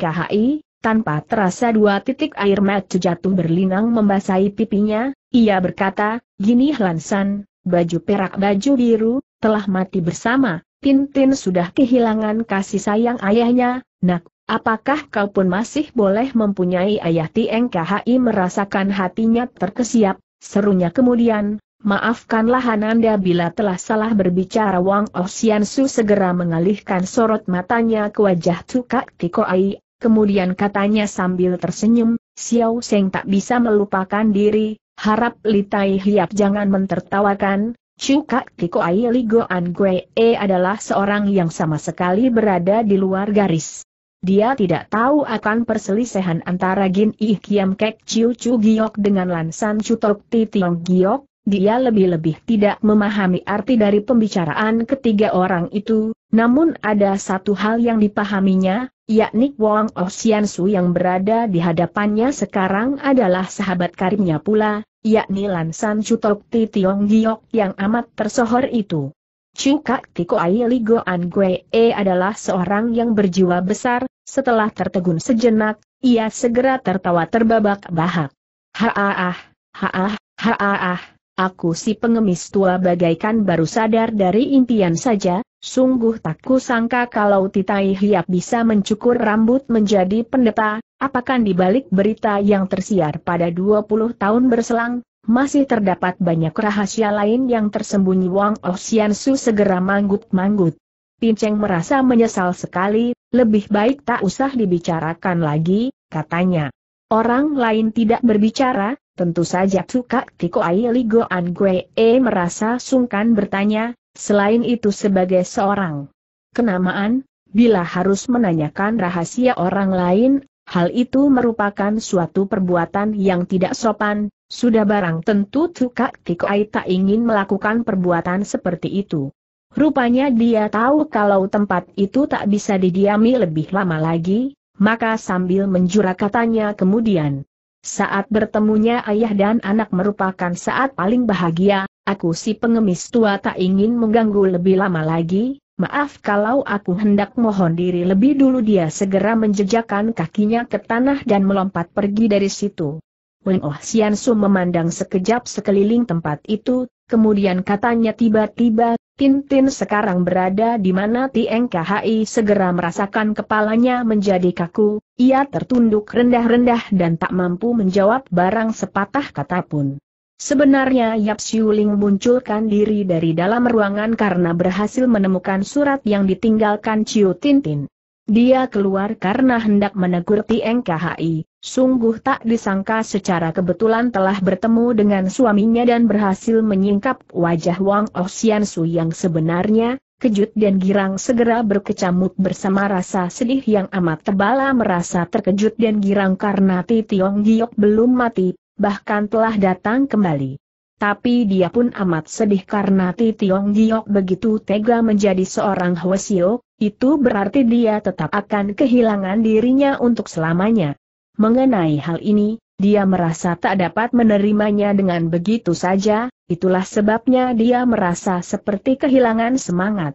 tanpa terasa dua titik air mata jatuh berlinang membasahi pipinya, ia berkata, gini Lansan, baju perak baju biru, telah mati bersama, Tintin sudah kehilangan kasih sayang ayahnya, nak, apakah kau pun masih boleh mempunyai ayah? Tieng KHI merasakan hatinya terkesiap, serunya kemudian, maafkanlah Hananda bila telah salah berbicara. Wang Osiansu segera mengalihkan sorot matanya ke wajah Tukak Ai, kemudian katanya sambil tersenyum, Xiao Seng tak bisa melupakan diri, harap Litai Hiap jangan mentertawakan, Chuka Kiko Ai Ligo An Gue E adalah seorang yang sama sekali berada di luar garis. Dia tidak tahu akan perselisihan antara Gin I Kiam Kek Chiu Chu Giok dengan Lansan Chutok Ti Tiong Giok, dia lebih-lebih tidak memahami arti dari pembicaraan ketiga orang itu, namun ada satu hal yang dipahaminya, yakni Wang Osiansu yang berada di hadapannya sekarang adalah sahabat karibnya pula, yakni Lansan Chutok Ti Tiong Giok yang amat tersohor itu. Kak Tiko Ai Ligo An Gue E adalah seorang yang berjiwa besar, setelah tertegun sejenak, ia segera tertawa terbabak-bahak. Haaah, haaah, haaah, aku si pengemis tua bagaikan baru sadar dari impian saja, sungguh tak kusangka kalau Titai Hiap bisa mencukur rambut menjadi pendeta, Apakah di balik berita yang tersiar pada 20 tahun berselang, masih terdapat banyak rahasia lain yang tersembunyi Wang Osiansu segera manggut-manggut. Pinceng merasa menyesal sekali, lebih baik tak usah dibicarakan lagi, katanya. Orang lain tidak berbicara, tentu saja suka Tiko Ai Ligo An Gue E merasa sungkan bertanya, selain itu sebagai seorang kenamaan, bila harus menanyakan rahasia orang lain, Hal itu merupakan suatu perbuatan yang tidak sopan, sudah barang tentu Tukak Kikoai tak ingin melakukan perbuatan seperti itu. Rupanya dia tahu kalau tempat itu tak bisa didiami lebih lama lagi, maka sambil menjura katanya kemudian. Saat bertemunya ayah dan anak merupakan saat paling bahagia, aku si pengemis tua tak ingin mengganggu lebih lama lagi, Maaf kalau aku hendak mohon diri lebih dulu dia segera menjejakkan kakinya ke tanah dan melompat pergi dari situ. Weng Oh Sian Su memandang sekejap sekeliling tempat itu, kemudian katanya tiba-tiba, Tintin sekarang berada di mana Tieng segera merasakan kepalanya menjadi kaku, ia tertunduk rendah-rendah dan tak mampu menjawab barang sepatah kata pun. Sebenarnya Yap Ling munculkan diri dari dalam ruangan karena berhasil menemukan surat yang ditinggalkan Ciu Tintin. Dia keluar karena hendak menegur Tieng sungguh tak disangka secara kebetulan telah bertemu dengan suaminya dan berhasil menyingkap wajah Wang Osiansu yang sebenarnya, kejut dan girang segera berkecamuk bersama rasa sedih yang amat tebala merasa terkejut dan girang karena Ti Tiong Giok belum mati, bahkan telah datang kembali. Tapi dia pun amat sedih karena Ti Tiong Giok begitu tega menjadi seorang Hwasyo, itu berarti dia tetap akan kehilangan dirinya untuk selamanya. Mengenai hal ini, dia merasa tak dapat menerimanya dengan begitu saja, itulah sebabnya dia merasa seperti kehilangan semangat.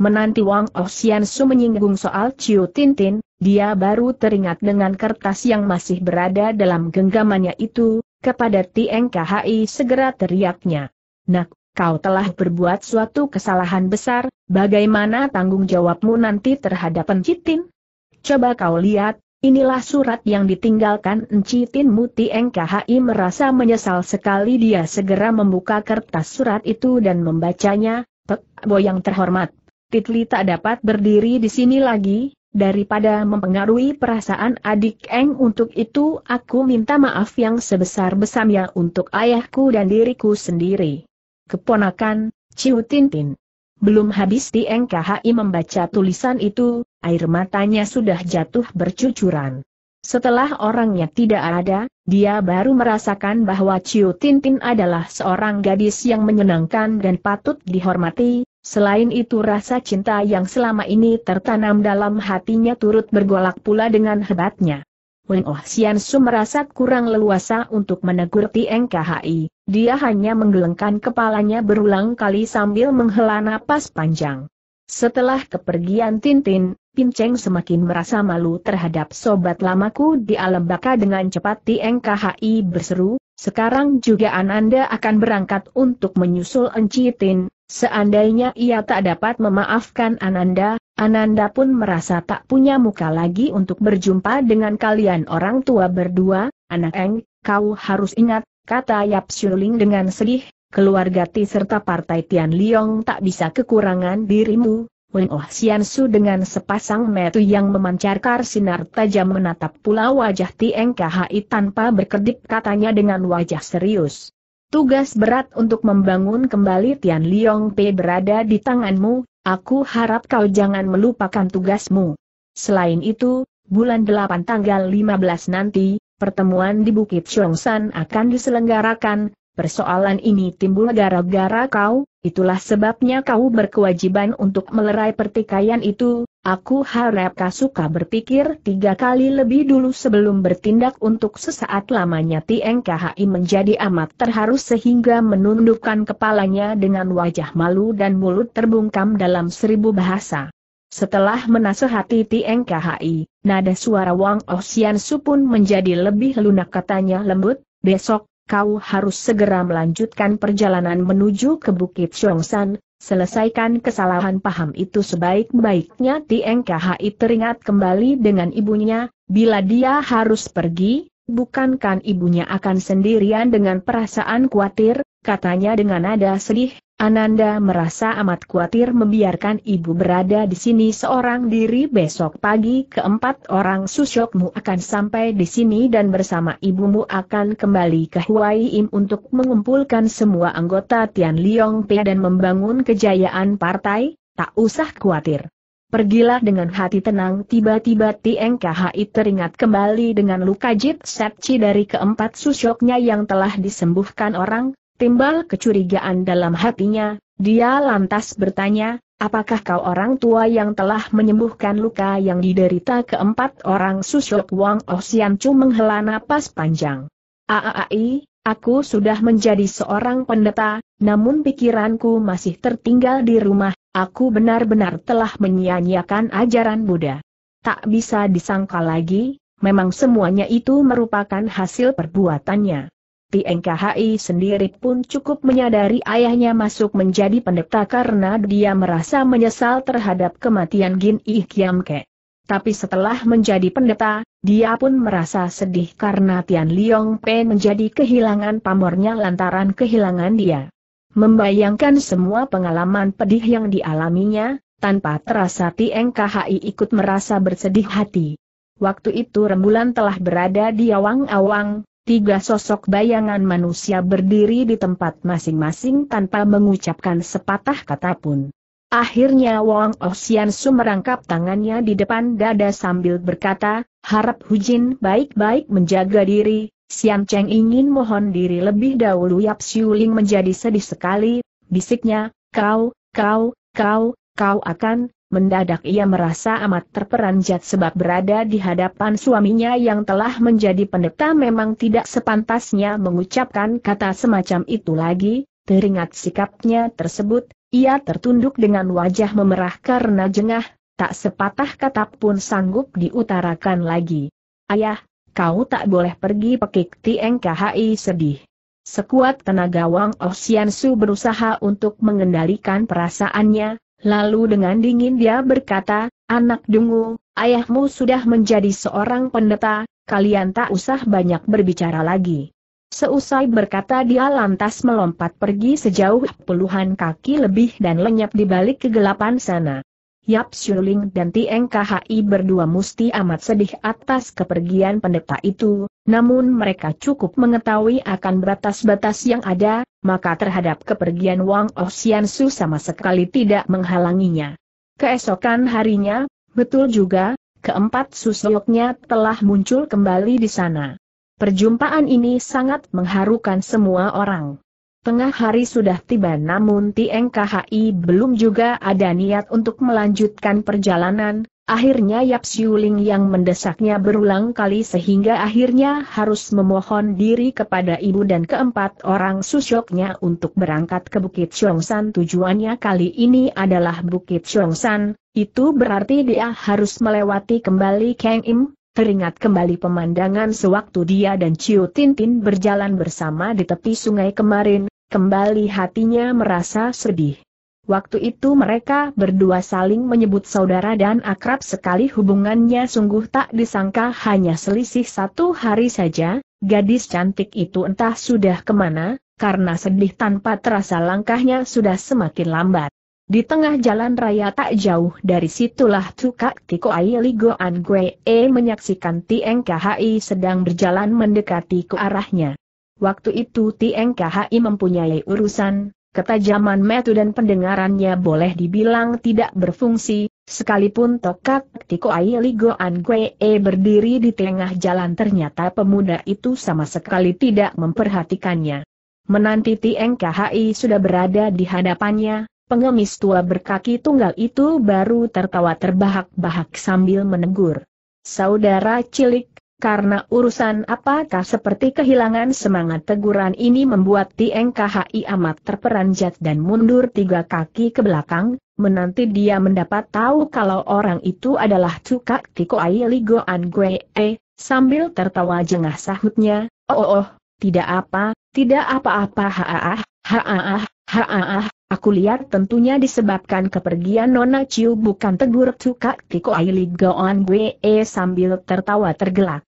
Menanti Wang Su menyinggung soal Ciu Tintin, dia baru teringat dengan kertas yang masih berada dalam genggamannya itu, kepada Tieng KHI segera teriaknya. Nak, kau telah berbuat suatu kesalahan besar, bagaimana tanggung jawabmu nanti terhadap Encitin? Coba kau lihat, inilah surat yang ditinggalkan Encitinmu Tieng KHI merasa menyesal sekali dia segera membuka kertas surat itu dan membacanya, Pek, boyang terhormat. Titli tak dapat berdiri di sini lagi, daripada mempengaruhi perasaan adik Eng untuk itu aku minta maaf yang sebesar-besarnya untuk ayahku dan diriku sendiri. Keponakan, Ciu Tintin. Belum habis di Eng KHI membaca tulisan itu, air matanya sudah jatuh bercucuran. Setelah orangnya tidak ada, dia baru merasakan bahwa Ciu Tintin adalah seorang gadis yang menyenangkan dan patut dihormati, Selain itu rasa cinta yang selama ini tertanam dalam hatinya turut bergolak pula dengan hebatnya. Weng Oh Sian Su merasa kurang leluasa untuk menegur Tieng KHI, dia hanya menggelengkan kepalanya berulang kali sambil menghela napas panjang. Setelah kepergian Tintin, Pinceng semakin merasa malu terhadap sobat lamaku di alam baka dengan cepat Tieng KHI berseru, sekarang juga Ananda akan berangkat untuk menyusul Encitin, seandainya ia tak dapat memaafkan Ananda, Ananda pun merasa tak punya muka lagi untuk berjumpa dengan kalian orang tua berdua, anak Eng, kau harus ingat, kata Yap Shuling dengan sedih, keluarga Ti serta partai Tian Liong tak bisa kekurangan dirimu. Wen Oh Sian Su dengan sepasang metu yang memancarkan sinar tajam menatap pula wajah Ti Eng KHI tanpa berkedip katanya dengan wajah serius. Tugas berat untuk membangun kembali Tian Liong P berada di tanganmu, aku harap kau jangan melupakan tugasmu. Selain itu, bulan 8 tanggal 15 nanti, pertemuan di Bukit Chongsan akan diselenggarakan, persoalan ini timbul gara-gara kau, itulah sebabnya kau berkewajiban untuk melerai pertikaian itu, aku harap kau suka berpikir tiga kali lebih dulu sebelum bertindak untuk sesaat lamanya. Tieng KHI menjadi amat terharu sehingga menundukkan kepalanya dengan wajah malu dan mulut terbungkam dalam seribu bahasa. Setelah menasehati Tieng KHI, nada suara Wang Osian Su pun menjadi lebih lunak katanya lembut, besok, kau harus segera melanjutkan perjalanan menuju ke Bukit Chongsan, selesaikan kesalahan paham itu sebaik-baiknya Tieng KHI teringat kembali dengan ibunya, bila dia harus pergi, bukankan ibunya akan sendirian dengan perasaan khawatir, katanya dengan nada sedih, Ananda merasa amat khawatir membiarkan ibu berada di sini seorang diri besok pagi keempat orang susyokmu akan sampai di sini dan bersama ibumu akan kembali ke Huai untuk mengumpulkan semua anggota Tian Liong P dan membangun kejayaan partai, tak usah khawatir. Pergilah dengan hati tenang tiba-tiba Tieng KHI teringat kembali dengan luka Jit Setci dari keempat susyoknya yang telah disembuhkan orang, Timbal kecurigaan dalam hatinya, dia lantas bertanya, apakah kau orang tua yang telah menyembuhkan luka yang diderita keempat orang susyok Wang Osian Chu menghela napas panjang. Aaai, aku sudah menjadi seorang pendeta, namun pikiranku masih tertinggal di rumah, aku benar-benar telah menyia-nyiakan ajaran Buddha. Tak bisa disangka lagi, memang semuanya itu merupakan hasil perbuatannya. Tieng KHI sendiri pun cukup menyadari ayahnya masuk menjadi pendeta karena dia merasa menyesal terhadap kematian Gin Ih Kiam Ke. Tapi setelah menjadi pendeta, dia pun merasa sedih karena Tian Liong Pe menjadi kehilangan pamornya lantaran kehilangan dia. Membayangkan semua pengalaman pedih yang dialaminya, tanpa terasa Tieng ikut merasa bersedih hati. Waktu itu rembulan telah berada di awang-awang, Tiga sosok bayangan manusia berdiri di tempat masing-masing tanpa mengucapkan sepatah kata pun. Akhirnya Wang Osian Su merangkap tangannya di depan dada sambil berkata, harap Hujin baik-baik menjaga diri, Sian Cheng ingin mohon diri lebih dahulu. Yap Ling menjadi sedih sekali, bisiknya, kau, kau, kau, kau akan, Mendadak ia merasa amat terperanjat sebab berada di hadapan suaminya yang telah menjadi pendeta memang tidak sepantasnya mengucapkan kata semacam itu lagi, teringat sikapnya tersebut, ia tertunduk dengan wajah memerah karena jengah, tak sepatah kata pun sanggup diutarakan lagi. Ayah, kau tak boleh pergi pekik Tieng KHI sedih. Sekuat tenaga Wang Osiansu berusaha untuk mengendalikan perasaannya, Lalu dengan dingin dia berkata, anak dungu, ayahmu sudah menjadi seorang pendeta, kalian tak usah banyak berbicara lagi. Seusai berkata dia lantas melompat pergi sejauh puluhan kaki lebih dan lenyap di balik kegelapan sana. Yap Shuling dan Tieng KHI berdua mesti amat sedih atas kepergian pendeta itu, namun mereka cukup mengetahui akan batas-batas yang ada, maka terhadap kepergian Wang Su sama sekali tidak menghalanginya. Keesokan harinya, betul juga, keempat susyoknya telah muncul kembali di sana. Perjumpaan ini sangat mengharukan semua orang. Tengah hari sudah tiba namun TNKHI belum juga ada niat untuk melanjutkan perjalanan, Akhirnya Yap Siuling yang mendesaknya berulang kali sehingga akhirnya harus memohon diri kepada ibu dan keempat orang susyoknya untuk berangkat ke Bukit Chongsan tujuannya kali ini adalah Bukit Chongsan, itu berarti dia harus melewati kembali Kang Im, teringat kembali pemandangan sewaktu dia dan Ciu Tintin berjalan bersama di tepi sungai kemarin, kembali hatinya merasa sedih. Waktu itu mereka berdua saling menyebut saudara dan akrab sekali hubungannya sungguh tak disangka hanya selisih satu hari saja, gadis cantik itu entah sudah ke mana, karena sedih tanpa terasa langkahnya sudah semakin lambat. Di tengah jalan raya tak jauh dari situlah Tukak Tiko Ai Ligo An Gue E menyaksikan Tieng KHI sedang berjalan mendekati ke arahnya. Waktu itu Tieng mempunyai urusan, ketajaman metu dan pendengarannya boleh dibilang tidak berfungsi, sekalipun tokak Tiko Ai Ligoan Gue e berdiri di tengah jalan ternyata pemuda itu sama sekali tidak memperhatikannya. Menanti Tieng sudah berada di hadapannya, pengemis tua berkaki tunggal itu baru tertawa terbahak-bahak sambil menegur. Saudara cilik, karena urusan apakah seperti kehilangan semangat teguran ini membuat Tieng KHI amat terperanjat dan mundur tiga kaki ke belakang, menanti dia mendapat tahu kalau orang itu adalah Cukak Tiko Ligoan Gue E, sambil tertawa jengah sahutnya, oh, oh, oh tidak apa, tidak apa-apa ha ha ha Aku lihat tentunya disebabkan kepergian Nona Ciu bukan tegur Cukak Tiko Ligoan Gue E sambil tertawa tergelak.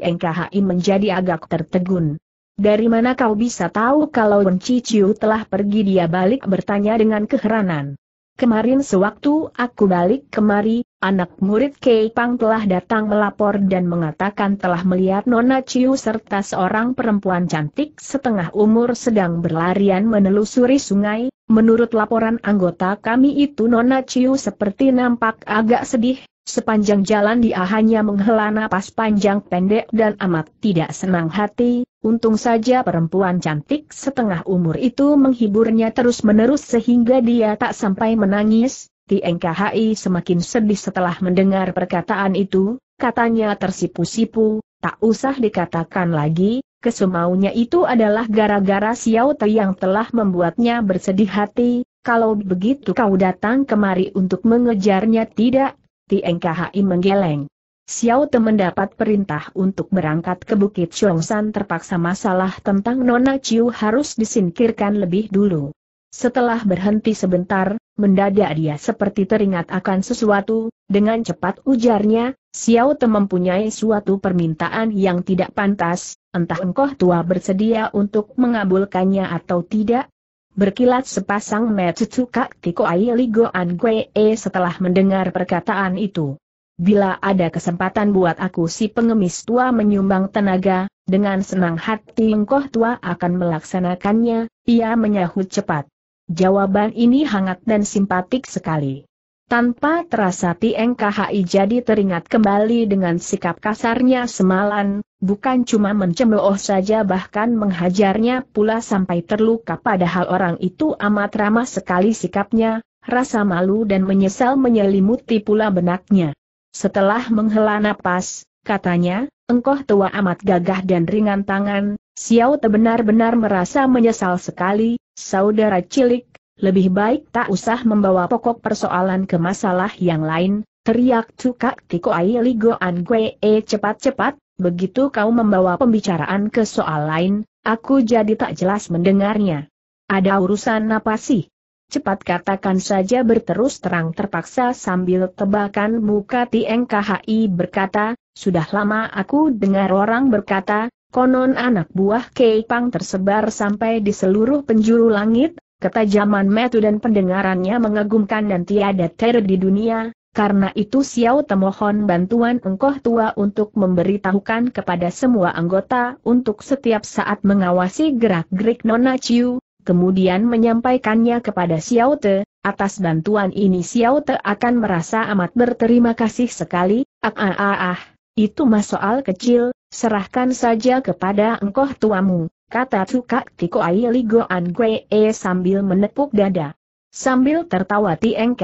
Tieng menjadi agak tertegun. Dari mana kau bisa tahu kalau Wen Ciu telah pergi dia balik bertanya dengan keheranan. Kemarin sewaktu aku balik kemari, anak murid Kei Pang telah datang melapor dan mengatakan telah melihat Nona Ciu serta seorang perempuan cantik setengah umur sedang berlarian menelusuri sungai. Menurut laporan anggota kami itu Nona Ciu seperti nampak agak sedih, Sepanjang jalan dia hanya menghela napas panjang pendek dan amat tidak senang hati, untung saja perempuan cantik setengah umur itu menghiburnya terus-menerus sehingga dia tak sampai menangis, di NKHI semakin sedih setelah mendengar perkataan itu, katanya tersipu-sipu, tak usah dikatakan lagi, kesemaunya itu adalah gara-gara Xiao Te yang telah membuatnya bersedih hati, kalau begitu kau datang kemari untuk mengejarnya tidak, Tieng menggeleng. Xiao Te mendapat perintah untuk berangkat ke Bukit Chongsan terpaksa masalah tentang Nona Chiu harus disingkirkan lebih dulu. Setelah berhenti sebentar, mendadak dia seperti teringat akan sesuatu, dengan cepat ujarnya, Xiao Te mempunyai suatu permintaan yang tidak pantas, entah engkau tua bersedia untuk mengabulkannya atau tidak, Berkilat sepasang mata Kak Tiko Ai Ligo An Gue E setelah mendengar perkataan itu. Bila ada kesempatan buat aku si pengemis tua menyumbang tenaga, dengan senang hati engkau tua akan melaksanakannya, ia menyahut cepat. Jawaban ini hangat dan simpatik sekali. Tanpa terasa Tieng KHI jadi teringat kembali dengan sikap kasarnya semalan, bukan cuma mencemooh saja bahkan menghajarnya pula sampai terluka padahal orang itu amat ramah sekali sikapnya, rasa malu dan menyesal menyelimuti pula benaknya. Setelah menghela napas, katanya, engkau tua amat gagah dan ringan tangan, Xiao benar-benar merasa menyesal sekali, saudara cilik, lebih baik tak usah membawa pokok persoalan ke masalah yang lain, teriak Cukak Tiko Ai Ligoan Gue E cepat-cepat, begitu kau membawa pembicaraan ke soal lain, aku jadi tak jelas mendengarnya. Ada urusan apa sih? Cepat katakan saja berterus terang terpaksa sambil tebakan muka Tieng KHI berkata, sudah lama aku dengar orang berkata, konon anak buah Kei Pang tersebar sampai di seluruh penjuru langit, Ketajaman metu dan pendengarannya mengagumkan dan tiada ter di dunia, karena itu Xiao temohon bantuan engkau tua untuk memberitahukan kepada semua anggota untuk setiap saat mengawasi gerak-gerik Nona Chiu, kemudian menyampaikannya kepada Xiao Te, atas bantuan ini Xiao Te akan merasa amat berterima kasih sekali, ah ah ah ah, itu mah soal kecil, serahkan saja kepada engkau tuamu kata Tukak Tiko Ai Ligoan Gue E sambil menepuk dada. Sambil tertawa Tieng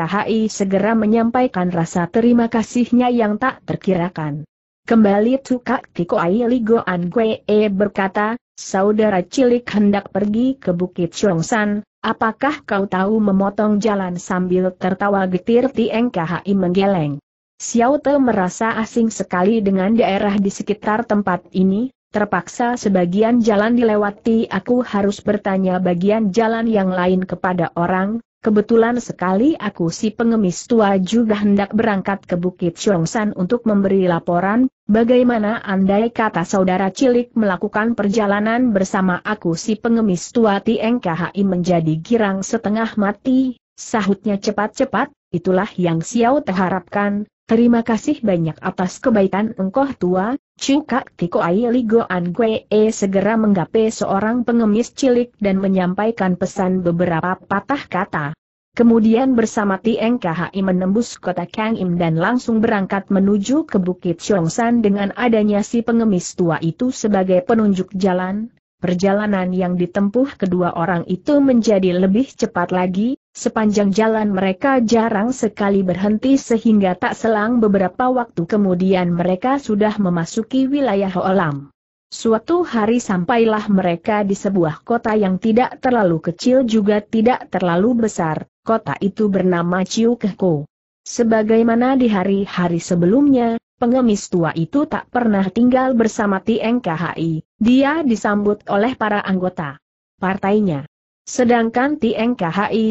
segera menyampaikan rasa terima kasihnya yang tak terkirakan. Kembali Tukak Tiko Ai Ligoan Gue E berkata, saudara cilik hendak pergi ke Bukit Chongsan, apakah kau tahu memotong jalan sambil tertawa getir Tieng menggeleng. Xiao Te merasa asing sekali dengan daerah di sekitar tempat ini, terpaksa sebagian jalan dilewati aku harus bertanya bagian jalan yang lain kepada orang, Kebetulan sekali aku si pengemis tua juga hendak berangkat ke Bukit Chongsan untuk memberi laporan, bagaimana andai kata saudara cilik melakukan perjalanan bersama aku? Si pengemis tua Tieng KHI menjadi girang setengah mati, sahutnya cepat-cepat, itulah yang Xiao terharapkan, terima kasih banyak atas kebaikan engkau tua, Cukak Tiko Ai Ligoan Gue E segera menggapai seorang pengemis cilik dan menyampaikan pesan beberapa patah kata. Kemudian bersama Tieng KHI menembus kota Kang Im dan langsung berangkat menuju ke Bukit Chongsan dengan adanya si pengemis tua itu sebagai penunjuk jalan. Perjalanan yang ditempuh kedua orang itu menjadi lebih cepat lagi, sepanjang jalan mereka jarang sekali berhenti sehingga tak selang beberapa waktu kemudian mereka sudah memasuki wilayah Olam. Suatu hari sampailah mereka di sebuah kota yang tidak terlalu kecil juga tidak terlalu besar, kota itu bernama Chiu Keko. Sebagaimana di hari-hari sebelumnya, pengemis tua itu tak pernah tinggal bersama Tieng KHI, dia disambut oleh para anggota partainya. Sedangkan Tieng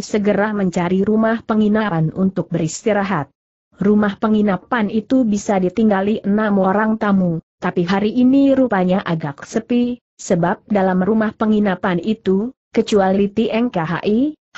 segera mencari rumah penginapan untuk beristirahat. Rumah penginapan itu bisa ditinggali enam orang tamu, tapi hari ini rupanya agak sepi, sebab dalam rumah penginapan itu, kecuali Tieng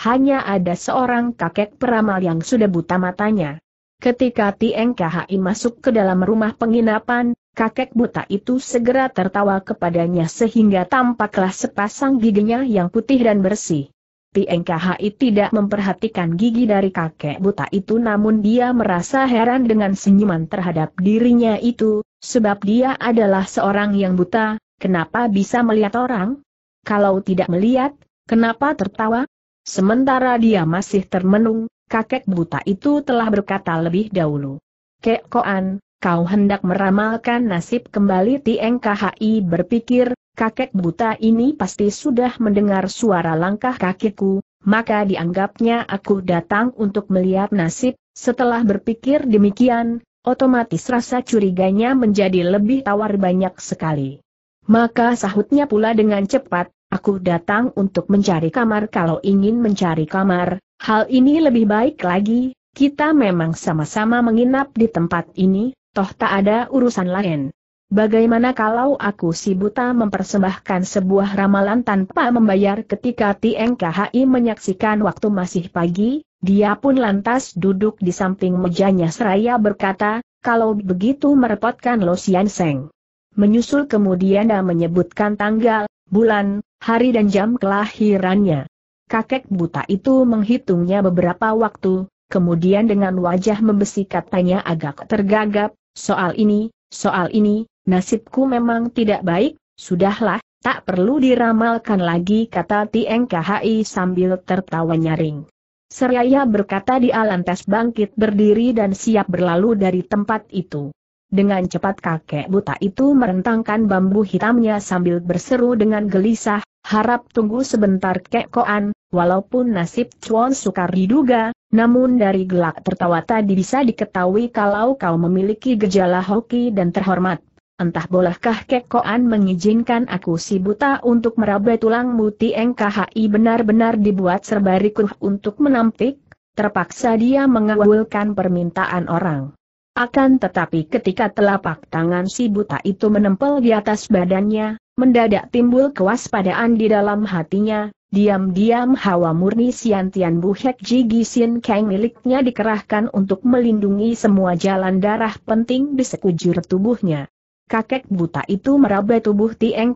hanya ada seorang kakek peramal yang sudah buta matanya. Ketika Tieng masuk ke dalam rumah penginapan, kakek buta itu segera tertawa kepadanya sehingga tampaklah sepasang giginya yang putih dan bersih. Tieng KHI tidak memperhatikan gigi dari kakek buta itu namun dia merasa heran dengan senyuman terhadap dirinya itu, sebab dia adalah seorang yang buta, kenapa bisa melihat orang? Kalau tidak melihat, kenapa tertawa? Sementara dia masih termenung, kakek buta itu telah berkata lebih dahulu. Kek Koan, kau hendak meramalkan nasib kembali Tieng KHI berpikir, kakek buta ini pasti sudah mendengar suara langkah kakiku, maka dianggapnya aku datang untuk melihat nasib, setelah berpikir demikian, otomatis rasa curiganya menjadi lebih tawar banyak sekali. Maka sahutnya pula dengan cepat, Aku datang untuk mencari kamar. Kalau ingin mencari kamar, hal ini lebih baik lagi, kita memang sama-sama menginap di tempat ini, toh tak ada urusan lain. Bagaimana kalau aku si buta mempersembahkan sebuah ramalan tanpa membayar ketika Tieng KHI menyaksikan waktu masih pagi, dia pun lantas duduk di samping mejanya seraya berkata, kalau begitu merepotkan Lo Sian Seng. Menyusul kemudian dia menyebutkan tanggal, bulan, hari dan jam kelahirannya. Kakek buta itu menghitungnya beberapa waktu, kemudian dengan wajah membesi katanya agak tergagap, soal ini, soal ini, nasibku memang tidak baik, sudahlah, tak perlu diramalkan lagi kata Tieng KHI sambil tertawa nyaring. Seraya berkata dia lantas bangkit berdiri dan siap berlalu dari tempat itu. Dengan cepat kakek buta itu merentangkan bambu hitamnya sambil berseru dengan gelisah, harap tunggu sebentar kek koan, walaupun nasib Chuan sukar diduga, namun dari gelak tertawa tadi bisa diketahui kalau kau memiliki gejala hoki dan terhormat. Entah bolehkah Kek Koan mengizinkan aku si buta untuk meraba tulang muti NKHI benar-benar dibuat serba rikuh untuk menampik, terpaksa dia mengabulkan permintaan orang. Akan tetapi ketika telapak tangan si buta itu menempel di atas badannya, mendadak timbul kewaspadaan di dalam hatinya, diam-diam hawa murni Sian Tian Bu Hek Ji Gisin Kang miliknya dikerahkan untuk melindungi semua jalan darah penting di sekujur tubuhnya. Kakek buta itu meraba tubuh Tieng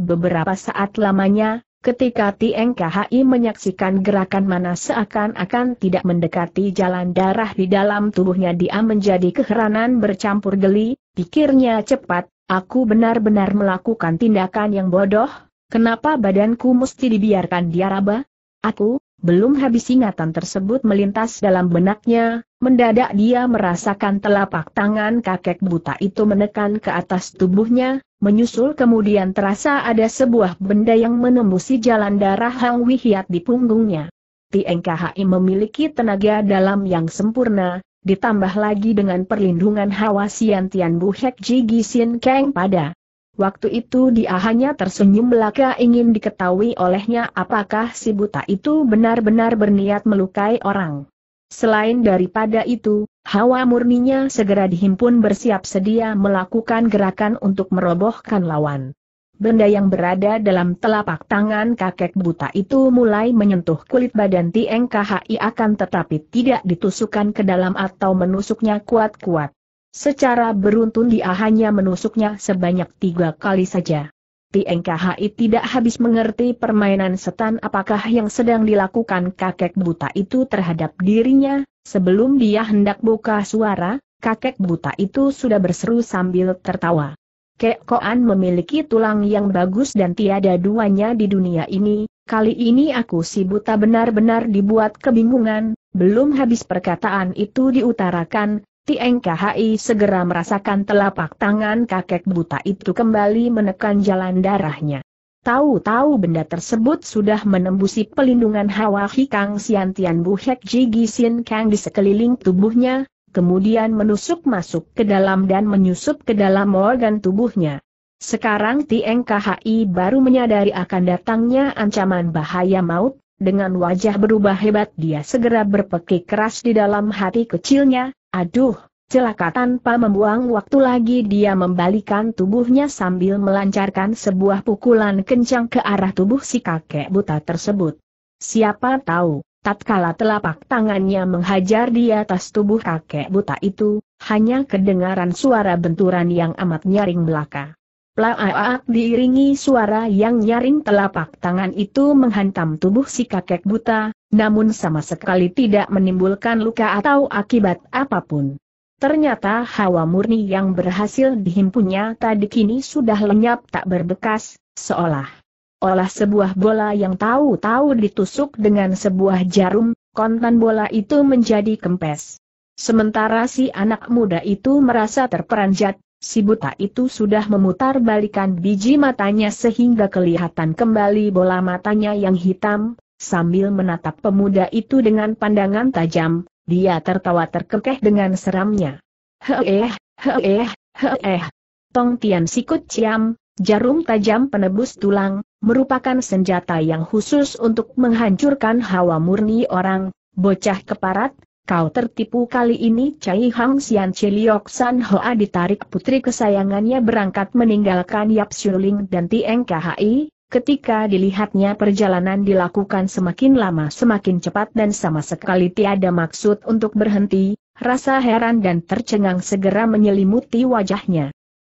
beberapa saat lamanya, Ketika Tieng menyaksikan gerakan mana seakan-akan tidak mendekati jalan darah di dalam tubuhnya dia menjadi keheranan bercampur geli, pikirnya cepat, aku benar-benar melakukan tindakan yang bodoh, kenapa badanku mesti dibiarkan dia raba? Aku, belum habis ingatan tersebut melintas dalam benaknya, mendadak dia merasakan telapak tangan kakek buta itu menekan ke atas tubuhnya, menyusul kemudian terasa ada sebuah benda yang menembusi jalan darah Hang Wihiat di punggungnya. Tieng memiliki tenaga dalam yang sempurna, ditambah lagi dengan perlindungan Hawa Sian Tian Bu Hek Ji Gisin Kang pada Waktu itu dia hanya tersenyum belaka ingin diketahui olehnya apakah si buta itu benar-benar berniat melukai orang. Selain daripada itu, hawa murninya segera dihimpun bersiap sedia melakukan gerakan untuk merobohkan lawan. Benda yang berada dalam telapak tangan kakek buta itu mulai menyentuh kulit badan Tieng KHI akan tetapi tidak ditusukkan ke dalam atau menusuknya kuat-kuat. Secara beruntun dia hanya menusuknya sebanyak tiga kali saja. TNKHI tidak habis mengerti permainan setan apakah yang sedang dilakukan kakek buta itu terhadap dirinya, sebelum dia hendak buka suara, kakek buta itu sudah berseru sambil tertawa. Kek Koan memiliki tulang yang bagus dan tiada duanya di dunia ini, kali ini aku si buta benar-benar dibuat kebingungan, belum habis perkataan itu diutarakan, Tieng KHI segera merasakan telapak tangan kakek buta itu kembali menekan jalan darahnya. Tahu-tahu benda tersebut sudah menembusi pelindungan hawa Hikang Siantian Bu Hek Ji Gisin Kang di sekeliling tubuhnya, kemudian menusuk masuk ke dalam dan menyusup ke dalam organ tubuhnya. Sekarang Tieng KHI baru menyadari akan datangnya ancaman bahaya maut, dengan wajah berubah hebat dia segera berpekik keras di dalam hati kecilnya, Aduh, celaka tanpa membuang waktu lagi dia membalikan tubuhnya sambil melancarkan sebuah pukulan kencang ke arah tubuh si kakek buta tersebut. Siapa tahu, tatkala telapak tangannya menghajar di atas tubuh kakek buta itu, hanya kedengaran suara benturan yang amat nyaring belaka. Plaak diiringi suara yang nyaring telapak tangan itu menghantam tubuh si kakek buta, namun sama sekali tidak menimbulkan luka atau akibat apa pun. Ternyata hawa murni yang berhasil dihimpunnya tadi kini sudah lenyap tak berbekas, seolah olah sebuah bola yang tahu-tahu ditusuk dengan sebuah jarum, kontan bola itu menjadi kempes. Sementara si anak muda itu merasa terperanjat, si buta itu sudah memutar balikan biji matanya sehingga kelihatan kembali bola matanya yang hitam, Sambil menatap pemuda itu dengan pandangan tajam, dia tertawa terkekeh dengan seramnya. Heeh, heeh, heeh. Tong Tian Sikut Ciam, jarum tajam penebus tulang, merupakan senjata yang khusus untuk menghancurkan hawa murni orang, bocah keparat, kau tertipu kali ini Cai Hang Sian Chiliok San Hoa ditarik putri kesayangannya berangkat meninggalkan Yap Shuling dan Tieng KHI, Ketika dilihatnya perjalanan dilakukan semakin lama semakin cepat dan sama sekali tiada maksud untuk berhenti, rasa heran dan tercengang segera menyelimuti wajahnya.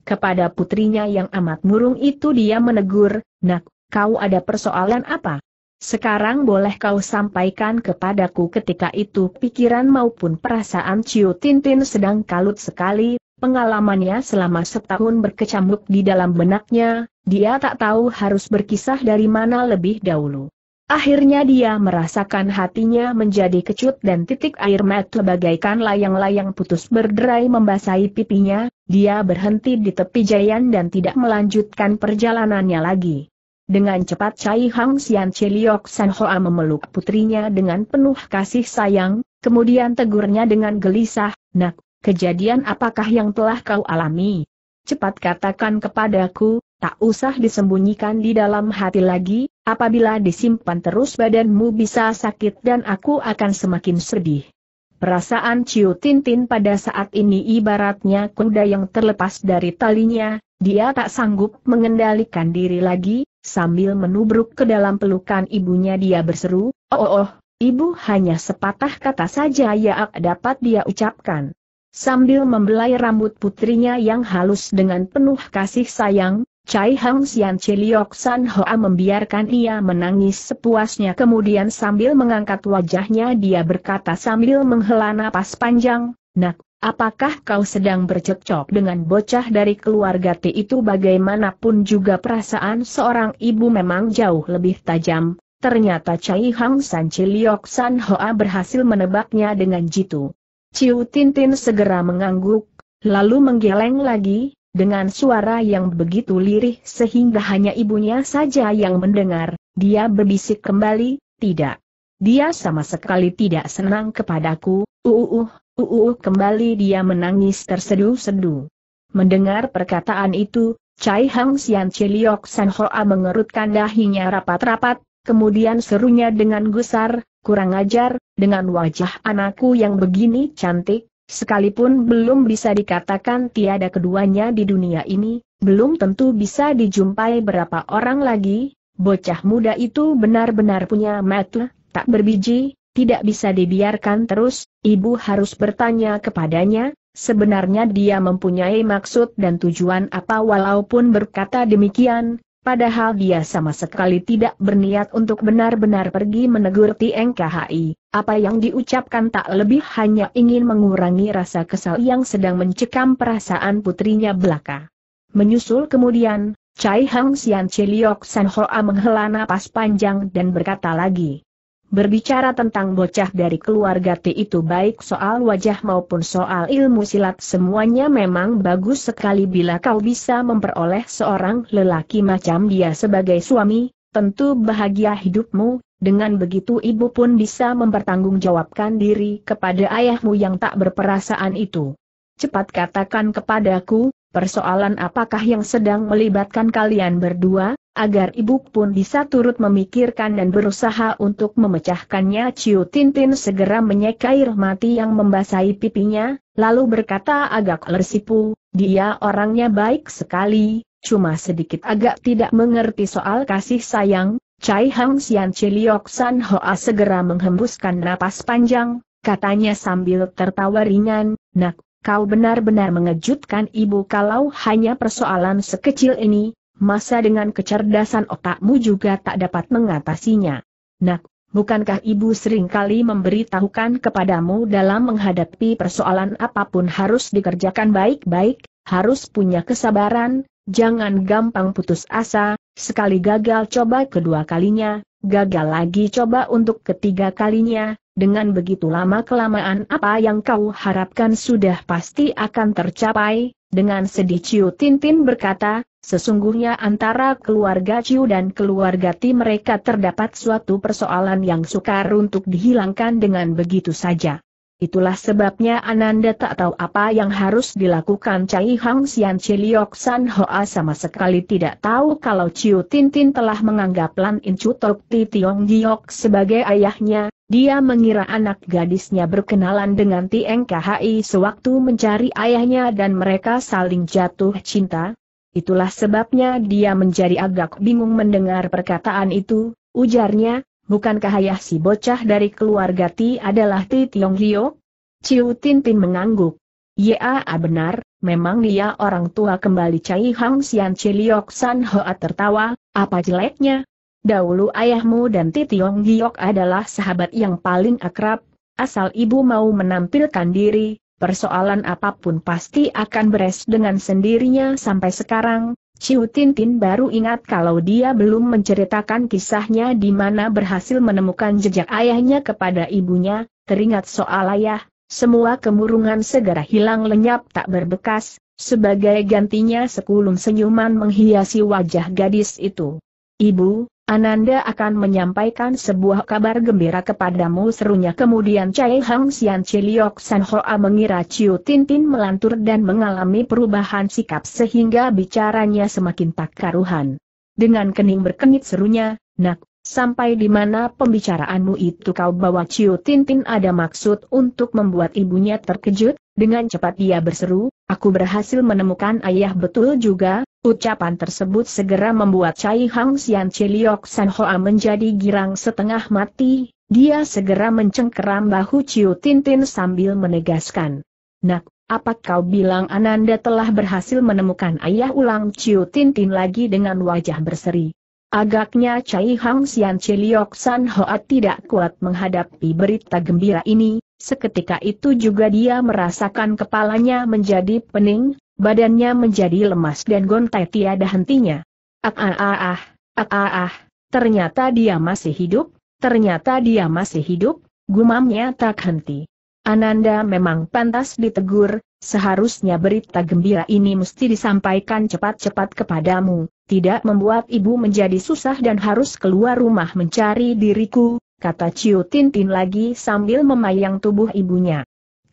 Kepada putrinya yang amat murung itu dia menegur, Nak, kau ada persoalan apa? Sekarang boleh kau sampaikan kepadaku ketika itu pikiran maupun perasaan Ciu Tintin sedang kalut sekali, pengalamannya selama setahun berkecamuk di dalam benaknya, dia tak tahu harus berkisah dari mana lebih dahulu. Akhirnya dia merasakan hatinya menjadi kecut dan titik air mata bagaikan layang-layang putus berderai membasahi pipinya, dia berhenti di tepi jayan dan tidak melanjutkan perjalanannya lagi. Dengan cepat Cai Hang Sian Cheliok San Hoa memeluk putrinya dengan penuh kasih sayang, kemudian tegurnya dengan gelisah, nak, kejadian apakah yang telah kau alami? Cepat katakan kepadaku, tak usah disembunyikan di dalam hati lagi, apabila disimpan terus badanmu bisa sakit dan aku akan semakin sedih. Perasaan Ciu Tintin pada saat ini ibaratnya kuda yang terlepas dari talinya, dia tak sanggup mengendalikan diri lagi, sambil menubruk ke dalam pelukan ibunya dia berseru, oh oh, oh ibu hanya sepatah kata saja ya dapat dia ucapkan. Sambil membelai rambut putrinya yang halus dengan penuh kasih sayang, Cai Hang Sian Chiliok San Hoa membiarkan ia menangis sepuasnya. Kemudian sambil mengangkat wajahnya dia berkata sambil menghela napas panjang, Nak, apakah kau sedang bercekcok dengan bocah dari keluarga T itu? Bagaimanapun juga perasaan seorang ibu memang jauh lebih tajam, ternyata Chai Hang San Chiliok San Hoa berhasil menebaknya dengan jitu. Ciu Tintin segera mengangguk, lalu menggeleng lagi, dengan suara yang begitu lirih sehingga hanya ibunya saja yang mendengar, dia berbisik kembali, tidak. Dia sama sekali tidak senang kepadaku, uh, uh, uh, uh, kembali dia menangis terseduh-seduh. Mendengar perkataan itu, Chai Hang Sian Chiliok San Hoa mengerutkan dahinya rapat-rapat, kemudian serunya dengan gusar, kurang ajar, dengan wajah anakku yang begini cantik, Sekalipun belum bisa dikatakan tiada keduanya di dunia ini, belum tentu bisa dijumpai berapa orang lagi, bocah muda itu benar-benar punya mata, tak berbiji, tidak bisa dibiarkan terus, ibu harus bertanya kepadanya, sebenarnya dia mempunyai maksud dan tujuan apa walaupun berkata demikian, padahal dia sama sekali tidak berniat untuk benar-benar pergi menegur Tieng KHI. Apa yang diucapkan tak lebih hanya ingin mengurangi rasa kesal yang sedang mencekam perasaan putrinya belaka. Menyusul kemudian, Chai Hang Sian Cheliok San Hoa menghela napas panjang dan berkata lagi. Berbicara tentang bocah dari keluarga T itu baik soal wajah maupun soal ilmu silat semuanya memang bagus sekali bila kau bisa memperoleh seorang lelaki macam dia sebagai suami, tentu bahagia hidupmu, dengan begitu ibu pun bisa mempertanggungjawabkan diri kepada ayahmu yang tak berperasaan itu. Cepat katakan kepadaku, persoalan apakah yang sedang melibatkan kalian berdua, agar ibu pun bisa turut memikirkan dan berusaha untuk memecahkannya. Ciu Tintin segera menyeka air mati yang membasahi pipinya, lalu berkata agak lersipu, dia orangnya baik sekali, cuma sedikit agak tidak mengerti soal kasih sayang. Chai Hang Sian Chiliok San Hoa segera menghembuskan napas panjang, katanya sambil tertawa ringan, nak, kau benar-benar mengejutkan ibu kalau hanya persoalan sekecil ini, masa dengan kecerdasan otakmu juga tak dapat mengatasinya. Nak, bukankah ibu sering kali memberitahukan kepadamu dalam menghadapi persoalan apa pun harus dikerjakan baik-baik, harus punya kesabaran, jangan gampang putus asa, sekali gagal coba kedua kalinya, gagal lagi coba untuk ketiga kalinya, dengan begitu lama kelamaan apa yang kau harapkan sudah pasti akan tercapai, dengan sedih Ciu Tintin berkata, Sesungguhnya antara keluarga Ciu dan keluarga Ti mereka terdapat suatu persoalan yang sukar untuk dihilangkan dengan begitu saja. Itulah sebabnya Ananda tak tahu apa yang harus dilakukan Cai Hang Sian Chiliok San Hoa sama sekali tidak tahu kalau Ciu Tintin telah menganggap Lan In Chu Tok Ti Tiong Giok sebagai ayahnya, dia mengira anak gadisnya berkenalan dengan Tieng KHI sewaktu mencari ayahnya dan mereka saling jatuh cinta, Itulah sebabnya dia menjadi agak bingung mendengar perkataan itu, ujarnya, bukankah ayah si bocah dari keluarga Ti adalah Ti Tiong Hio? Ciu Tintin mengangguk. Ya benar, memang dia orang tua kembali Cai Hang Sian Ciliok San Hoa tertawa, apa jeleknya? Dahulu ayahmu dan Ti Tiong Hiok adalah sahabat yang paling akrab, asal ibu mau menampilkan diri, persoalan apa pun pasti akan beres dengan sendirinya sampai sekarang, Ciu Tintin baru ingat kalau dia belum menceritakan kisahnya di mana berhasil menemukan jejak ayahnya kepada ibunya, teringat soal ayah, semua kemurungan segera hilang lenyap tak berbekas, sebagai gantinya sekulum senyuman menghiasi wajah gadis itu. Ibu, Ananda akan menyampaikan sebuah kabar gembira kepadamu. Serunya kemudian Chai Hang Sian Chiliok San Hoa mengira Ciu Tintin melantur dan mengalami perubahan sikap sehingga bicaranya semakin tak karuhan. Dengan kening berkenit serunya, nak, sampai di mana pembicaraanmu itu? Kau bawa Ciu Tintin ada maksud untuk membuat ibunya terkejut, dengan cepat dia berseru, aku berhasil menemukan ayah betul juga, Ucapan tersebut segera membuat Chai Hang Sian Chiliok San Hoa menjadi girang setengah mati, dia segera mencengkeram bahu Ciu Tintin sambil menegaskan. Nak, apa kau bilang Ananda telah berhasil menemukan ayah ulang Ciu Tintin lagi dengan wajah berseri. Agaknya Chai Hang Sian Chiliok San Hoa tidak kuat menghadapi berita gembira ini, seketika itu juga dia merasakan kepalanya menjadi pening, badannya menjadi lemas dan gontai tiada hentinya. Ah ah ah ah, ah ah ah, ternyata dia masih hidup, ternyata dia masih hidup, gumamnya tak henti. Ananda memang pantas ditegur, seharusnya berita gembira ini mesti disampaikan cepat-cepat kepadamu, tidak membuat ibu menjadi susah dan harus keluar rumah mencari diriku, kata Ciu Tintin lagi sambil memayang tubuh ibunya.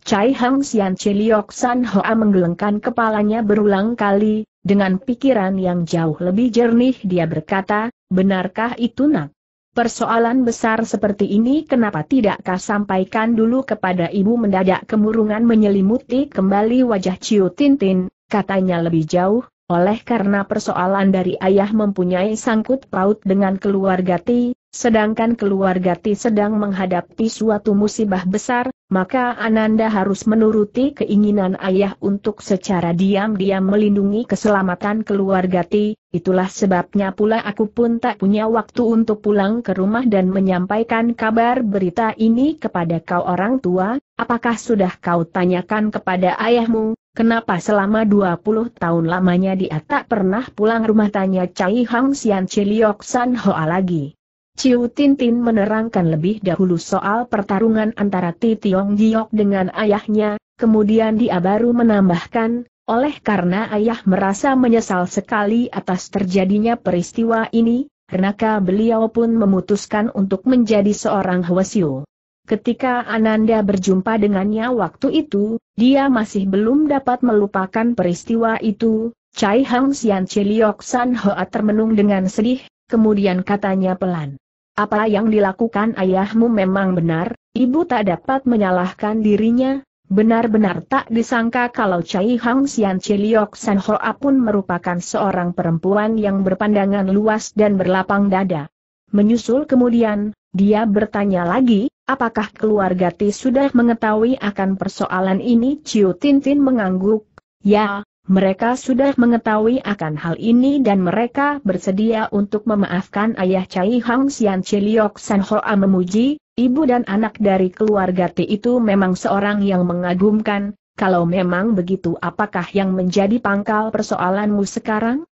Cai Hang Sian Ciliok San Hoa menggelengkan kepalanya berulang kali, dengan pikiran yang jauh lebih jernih dia berkata, benarkah itu nak? Persoalan besar seperti ini kenapa tidak kau sampaikan dulu kepada ibu mendadak kemurungan menyelimuti kembali wajah Ciu Tintin, katanya lebih jauh, oleh karena persoalan dari ayah mempunyai sangkut paut dengan keluarga Ti, sedangkan keluarga Ti sedang menghadapi suatu musibah besar, maka Ananda harus menuruti keinginan ayah untuk secara diam-diam melindungi keselamatan keluarga Ti, itulah sebabnya pula aku pun tak punya waktu untuk pulang ke rumah dan menyampaikan kabar berita ini kepada kau orang tua, apakah sudah kau tanyakan kepada ayahmu, kenapa selama 20 tahun lamanya dia tak pernah pulang? Rumah tanya Cai Hang Sian Chiliok San Hoa lagi. Ciu Tintin menerangkan lebih dahulu soal pertarungan antara Ti Tiong Giok dengan ayahnya, kemudian dia baru menambahkan, oleh karena ayah merasa menyesal sekali atas terjadinya peristiwa ini, maka beliau pun memutuskan untuk menjadi seorang Hwasyu. Ketika Ananda berjumpa dengannya waktu itu, dia masih belum dapat melupakan peristiwa itu, Chai Hang Sian Chiliok San Hoa termenung dengan sedih, kemudian katanya pelan. Apa yang dilakukan ayahmu memang benar, ibu tak dapat menyalahkan dirinya, benar-benar tak disangka kalau Chai Hang Sian Chiliok San Hoa pun merupakan seorang perempuan yang berpandangan luas dan berlapang dada. Menyusul kemudian, dia bertanya lagi, apakah keluarga Ti sudah mengetahui akan persoalan ini? Ciu Tintin mengangguk, ya, mereka sudah mengetahui akan hal ini dan mereka bersedia untuk memaafkan ayah Cai Hang Sian Chiliok San Hoa memuji, ibu dan anak dari keluarga T itu memang seorang yang mengagumkan, kalau memang begitu apakah yang menjadi pangkal persoalanmu sekarang?